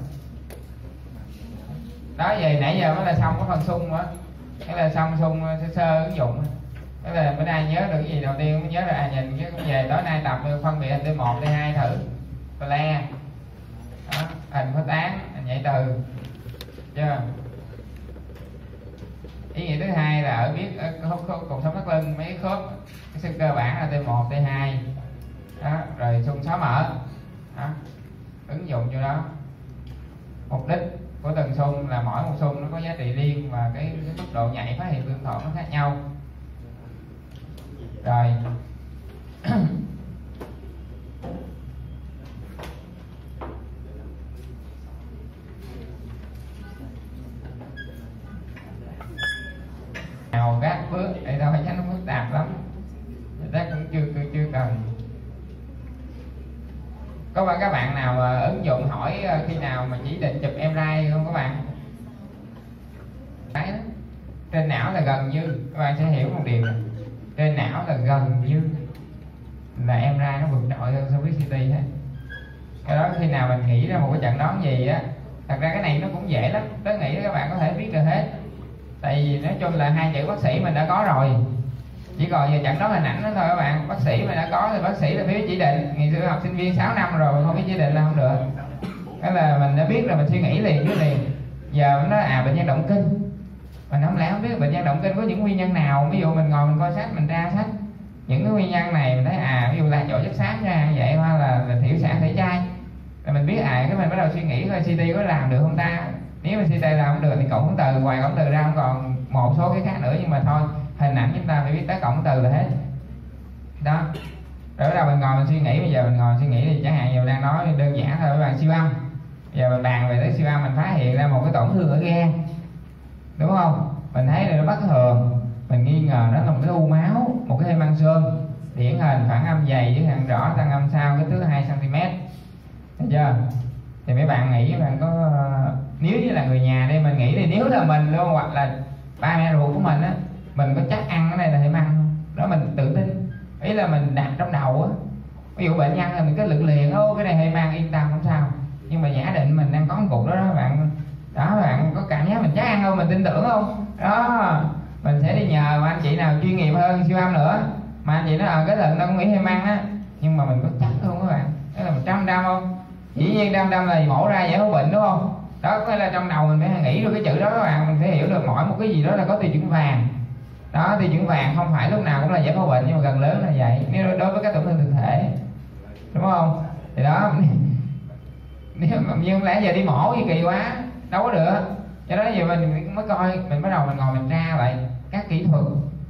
Đó về nãy giờ mới là xong cái phần sung á cái là xong sung ờ, sơ sơ ứng dụng. Cái là bữa nay nhớ được cái gì? Đầu tiên cũng nhớ là à nhìn cái cũng về tối nay tập ờ, phân biệt hình t một t hai thử. Le đó hình phát tán hình nhảy từ. Chưa? Ý nghĩa thứ hai là ở biết khớp, khớp cột sống thắt lưng mấy khớp cái xương cơ bản là t 1 t 2 đó rồi xung xóa mở. Đó ứng dụng cho đó. Mục đích của từng xung là mỗi một xung nó có giá trị riêng và cái, cái mức độ nhạy phát hiện tương thọ nó khác nhau. Rồi. Nào các bước để đâu phải nó phức tạp lắm? Người ta cũng chưa chưa, chưa cần. Có bạn các bạn nào mà ứng dụng hỏi ờ, khi nào mà chỉ định chụp em rai các bạn đấy đó. trên não là gần như. Các bạn sẽ hiểu một điều này. trên não là gần như. Là em ra nó vượt trội hơn so với CT hết. Cái đó khi nào mình nghĩ ra một cái trận đoán gì á, thật ra cái này nó cũng dễ lắm. Tớ nghĩ các bạn có thể biết được hết. Tại vì nói chung là hai chữ bác sĩ mình đã có rồi. Chỉ còn giờ trận đó hình ảnh đó thôi các bạn. Bác sĩ mà đã có thì bác sĩ là phải biết chỉ định. Ngày xưa học sinh viên 6 năm rồi, không biết chỉ định là không được. Cái là mình đã biết rồi mình suy nghĩ liền biết liền. Giờ nó à bệnh nhân động kinh mình không lẽ không biết bệnh nhân động kinh có những nguyên nhân nào. Ví dụ mình ngồi mình coi sách mình tra sách. Những cái nguyên nhân này mình thấy à ví dụ là chỗ chất xám ra vậy hoặc là, là thiểu sản thể trai rồi mình biết à cái mình bắt đầu suy nghĩ coi CT có làm được không ta? Nếu mà CT làm không được thì cộng từ ngoài cộng từ ra không còn một số cái khác nữa nhưng mà thôi hình ảnh chúng ta phải biết tới cộng từ là hết. Đó. Rồi bắt đầu mình ngồi mình suy nghĩ bây giờ mình ngồi suy nghĩ thì chẳng hạn giờ đang nói đơn giản thôi với bạn siêu âm. Giờ mình bàn về tới siêu âm mình phát hiện ra một cái tổn thương ở gan đúng không? Mình thấy là nó bất thường. Mình nghi ngờ nó là một cái u máu, một cái hemang sơn điển hình phản âm dày với hàng rõ tăng âm sau cái thứ 2 cm thấy chưa? Thì mấy bạn nghĩ bạn có, nếu như là người nhà đây, mình nghĩ thì nếu là mình luôn hoặc là ba mẹ ruột của mình á, mình có chắc ăn cái này là hemang không? Đó, mình tự tin. Ý là mình đặt trong đầu á. Ví dụ bệnh nhân là mình cứ lựng liền ô, cái này hemang yên tâm, không sao. Nhưng mà giả định mình đang có một cục đó đó, bạn đó bạn có cảm giác mình chắc ăn không? Mình tin tưởng không? Đó mình sẽ đi nhờ mà anh chị nào chuyên nghiệp hơn siêu âm nữa. Mà anh chị nói à, cái lần nó cũng nghĩ ăn á. Nhưng mà mình có chắc không các bạn. Đó là một trăm trăm không? Dĩ nhiên trăm trăm là mổ ra giải phẫu bệnh đúng không? Đó có nghĩa là trong đầu mình phải nghĩ được cái chữ đó các bạn. Mình phải hiểu được mỗi một cái gì đó là có tiêu chuẩn vàng. Đó tiêu chuẩn vàng không phải lúc nào cũng là giải phẫu bệnh nhưng mà gần lớn là vậy. Nếu đối với các tổn thương thực thể đúng không? Thì đó nếu mà nhưng lẽ giờ đi mổ gì kỳ quá đâu có được. Cho đó giờ mình mới coi, mình bắt đầu mình ngồi mình tra lại các kỹ thuật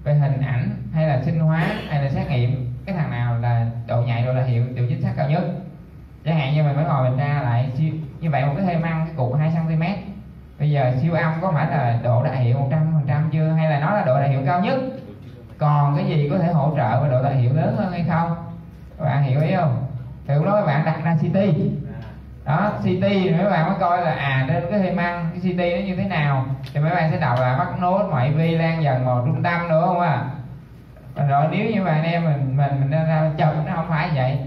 về hình ảnh hay là sinh hóa hay là xét nghiệm cái thằng nào là độ nhạy, độ là hiệu, độ chính xác cao nhất. Chẳng hạn như mình mới ngồi mình tra lại như vậy một cái thêm ăn cái cục 2 cm bây giờ siêu âm có phải là độ đại hiệu 100 phần trăm chưa? Hay là nó là độ đại hiệu cao nhất? Còn cái gì có thể hỗ trợ và độ đại hiệu lớn hơn hay không? Các bạn hiểu ý không? Thì lúc đó các bạn đặt ra CT đó CT thì mấy bạn mới coi là à nên cái thây măng cái CT nó như thế nào. Thì mấy bạn sẽ đọc là bắt nốt, ngoại vi, lan dần vào trung tâm nữa, không à? Rồi nếu như bạn em mình mình mình ra chụp nó không phải vậy.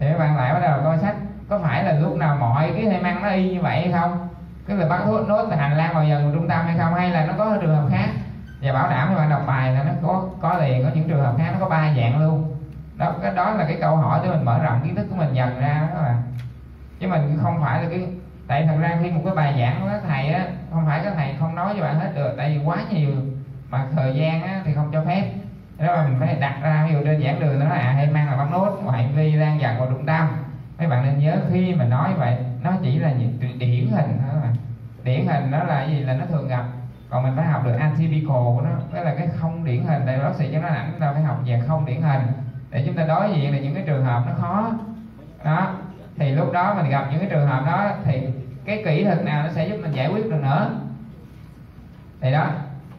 Thì mấy bạn lại bắt đầu coi sách, có phải là lúc nào mọi cái thây măng nó y như vậy hay không? Cái là bắt thuốc nốt hành lang vào dần trung tâm hay không? Hay là nó có trường hợp khác? Và bảo đảm các bạn đọc bài là nó có có liền, có những trường hợp khác, nó có ba dạng luôn. Đó, cái đó là cái câu hỏi để mình mở rộng kiến thức của mình dần ra đó các bạn chứ mình không phải là cái tại thật ra khi một cái bài giảng của các thầy á không phải các thầy không nói cho bạn hết được tại vì quá nhiều. Mà thời gian á, thì không cho phép. Đó là mình phải đặt ra ví dụ trên giảng đường nó là à, hay mang là bấm nốt ngoại vi lan dần vào trung tâm mấy bạn nên nhớ khi mà nói vậy nó chỉ là những điển hình thôi mà. Điển hình đó là gì? Là nó thường gặp. Còn mình phải học được atypical của nó. Đó là cái không điển hình. Tại bác sĩ cho nó là chúng ta phải học về không điển hình. Để chúng ta đối diện là những cái trường hợp nó khó. Đó thì lúc đó mình gặp những cái trường hợp đó thì cái kỹ thuật nào nó sẽ giúp mình giải quyết được nữa. Thì đó,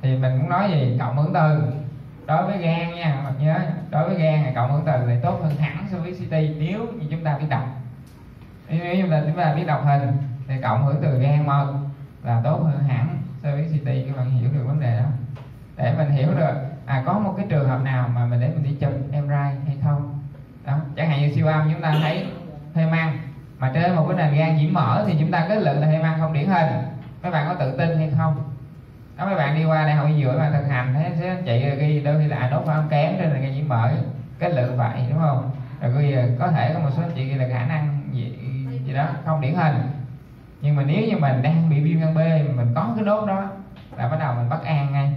thì mình cũng nói gì? Cộng hưởng từ. Đối với gan nha, mình nhớ, đối với gan thì cộng hưởng từ thì tốt hơn hẳn so với CT nếu như chúng ta biết đọc, nếu như là chúng ta biết đọc hình thì cộng hưởng từ gan mật là tốt hơn hẳn so với CT các bạn hiểu được vấn đề đó. Để mình hiểu được à có một cái trường hợp nào mà mình để mình đi chụp MRI hay không? Đó, chẳng hạn như siêu âm chúng ta thấy hơi mang. Mà trên một cái nền gan nhiễm mỡ thì chúng ta kết luận là hơi mang không điển hình. Mấy bạn có tự tin hay không? Đó mấy bạn đi qua đại học y dược mà thực hành thấy sẽ chị ghi đôi khi là à, đốt không kém trên nền gan nhiễm mỡ. Kết luận vậy đúng không? Rồi ghi ờ, có thể có một số chị ghi là khả năng gì, gì đó không điển hình. Nhưng mà nếu như mình đang bị viêm gan B mình có cái đốt đó là bắt đầu mình bất an ngay.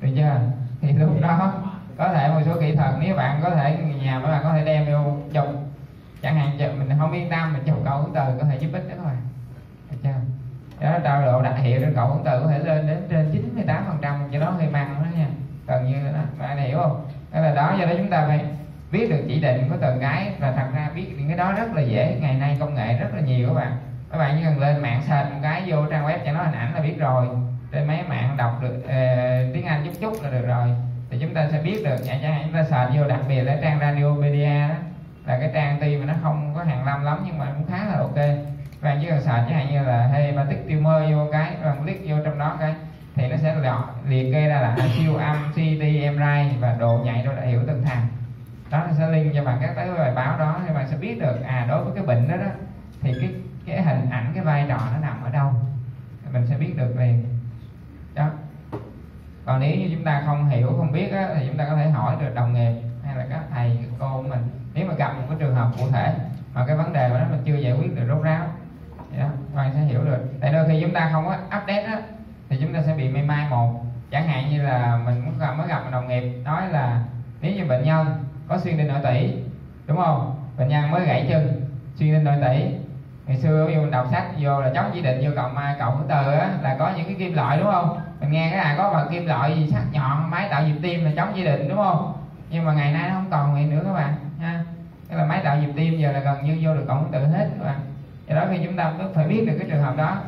Được chưa? Thì lúc đó có thể một số kỹ thuật nếu bạn có thể nhà mấy bạn có thể đem vô trong chẳng hạn giờ mình không yên tâm mình chồng cầu hưởng từ có thể giúp ích đó thôi. Được chưa? Đó độ đặc hiệu trên cầu hưởng từ có thể lên đến trên 98 phần trăm cho nó hơi mang đó nha. Gần như đó. Bạn hiểu không? Đó là đó do đó chúng ta phải biết được chỉ định của từng cái và thật ra biết những cái đó rất là dễ. Ngày nay công nghệ rất là nhiều các bạn. Các bạn chỉ cần lên mạng sệt một cái vô trang web cho nó hình ảnh là biết rồi. Trên mấy mạng đọc được uh, tiếng Anh chút chút là được rồi. Thì chúng ta sẽ biết được. Chẳng hạn chúng ta sệt vô đặc biệt là trang Radiopedia đó là cái trang tuy mà nó không có hàng năm lắm nhưng mà cũng khá là ok. Bạn chỉ cần sợ chẳng hạn như là hơi ba tít tiêu mơ vô cái bạn click vô trong đó cái thì nó sẽ liệt kê ra là siêu âm CT MRI và độ nhạy độ đã hiểu từng thằng. Đó nó sẽ link cho bạn các tới bài báo đó thì bạn sẽ biết được à đối với cái bệnh đó đó thì cái cái hình ảnh cái vai trò nó nằm ở đâu. Mình sẽ biết được liền. Đó. Còn nếu như chúng ta không hiểu không biết á, thì chúng ta có thể hỏi được đồng nghiệp hay là các thầy cô của mình nếu mà gặp một cái trường hợp cụ thể mà cái vấn đề mà nó mình chưa giải quyết được rốt ráo thì đó bạn sẽ hiểu được. Tại đôi khi chúng ta không có update á thì chúng ta sẽ bị mê mai một. Chẳng hạn như là mình mới gặp, mới gặp một đồng nghiệp nói là nếu như bệnh nhân có xuyên đinh nội tỷ đúng không? Bệnh nhân mới gãy chân xuyên đinh nội tỷ ngày xưa ví dụ mình đọc sách vô là chống chỉ định vô cộng mai cộng từ á là có những cái kim loại đúng không? Mình nghe cái là có bằng kim loại gì sắc nhọn máy tạo nhịp tim là chống chỉ định đúng không? Nhưng mà ngày nay nó không còn vậy nữa các bạn tức là máy tạo nhịp tim giờ là gần như vô được cộng tự hết các bạn. Do đó khi chúng ta phải biết được cái trường hợp đó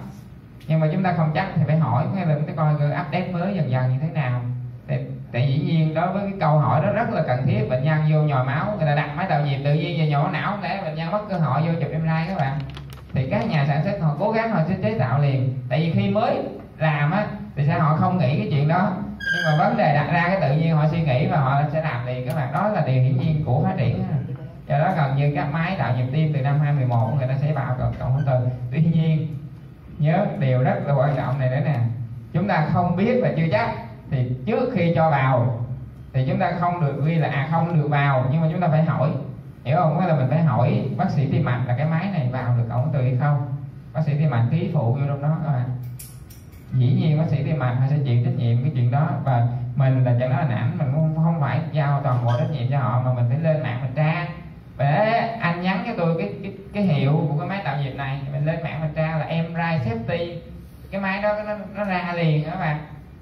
nhưng mà chúng ta không chắc thì phải hỏi hay là chúng ta coi cái update mới dần dần như thế nào. Thì, tại dĩ nhiên đối với cái câu hỏi đó rất là cần thiết bệnh nhân vô nhồi máu người ta đặt máy tạo nhịp tự nhiên về nhồi não để bệnh nhân mất cơ hội vô chụp MRI các bạn. Thì các nhà sản xuất họ cố gắng họ sẽ chế tạo liền. Tại vì khi mới làm á thì sao họ không nghĩ cái chuyện đó. Nhưng mà vấn đề đặt ra cái tự nhiên họ suy nghĩ và họ sẽ làm liền các bạn. Đó là điều hiển nhiên của phát triển do đó gần như các máy tạo nhịp tim từ năm 2011 người ta sẽ vào cộng cộng từ. Tuy nhiên, nhớ điều rất là quan trọng này nữa nè. Chúng ta không biết và chưa chắc. Thì trước khi cho vào, thì chúng ta không được ghi là à không được vào, nhưng mà chúng ta phải hỏi. Hiểu không? Có là mình phải hỏi bác sĩ tim mạch là cái máy này vào được cộng từ hay không. Bác sĩ tim mạch ký phụ vô trong đó các bạn. Dĩ nhiên bác sĩ tim mạch họ sẽ chịu trách nhiệm cái chuyện đó. Và mình là chẳng nói là ảnh mình không không phải giao toàn bộ trách nhiệm cho họ, mà mình phải lên mạng mình tra để anh nhắn cho tôi cái cái, cái hiệu của cái máy tạo nhịp này. Mình lên mạng mình tra là MRI safety. Cái máy đó nó, nó ra liền các bạn?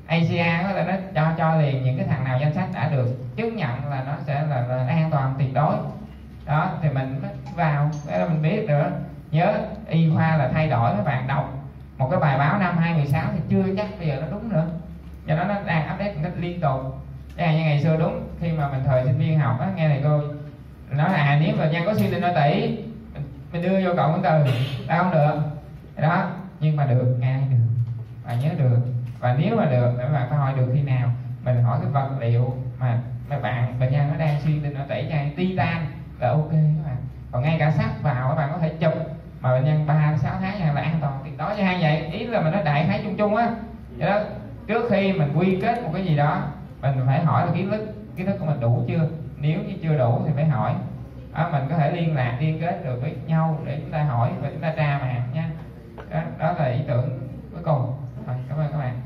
ACA có là nó cho cho liền những cái thằng nào danh sách đã được chứng nhận là nó sẽ là, là an toàn tuyệt đối. Đó thì mình vào. Để là mình biết nữa. Nhớ y khoa là thay đổi các bạn. Đọc một cái bài báo năm 2016 thì chưa chắc bây giờ nó đúng nữa. Do đó nó đang update một cách liên tục. Như ngày xưa đúng. Khi mà mình thời sinh viên học á nghe thầy cô nói là à, nếu mà nhân có suy tinh nội tỷ mình đưa vô cộng từ tao không được. Đó nhưng mà được nghe được. Và nhớ được. Và nếu mà được thì bạn phải hỏi được khi nào mình hỏi cái vật liệu mà mà bạn bệnh nhân nó đang suy tinh nội tẩy chai titan là ok các bạn. Còn ngay cả sắt vào các bạn có thể chụp. Mà bệnh nhân ba sáu tháng là an toàn tuyệt đối cho hai vậy. Ý là mình nói đại khái chung chung á. Vậy đó trước khi mình quy kết một cái gì đó mình phải hỏi là kiến thức kiến thức của mình đủ chưa? nếu như chưa đủ thì phải hỏi. À, mình có thể liên lạc liên kết được với nhau để chúng ta hỏi và chúng ta tra mà nha. Đó, đó là ý tưởng cuối cùng. Rồi cảm ơn các bạn.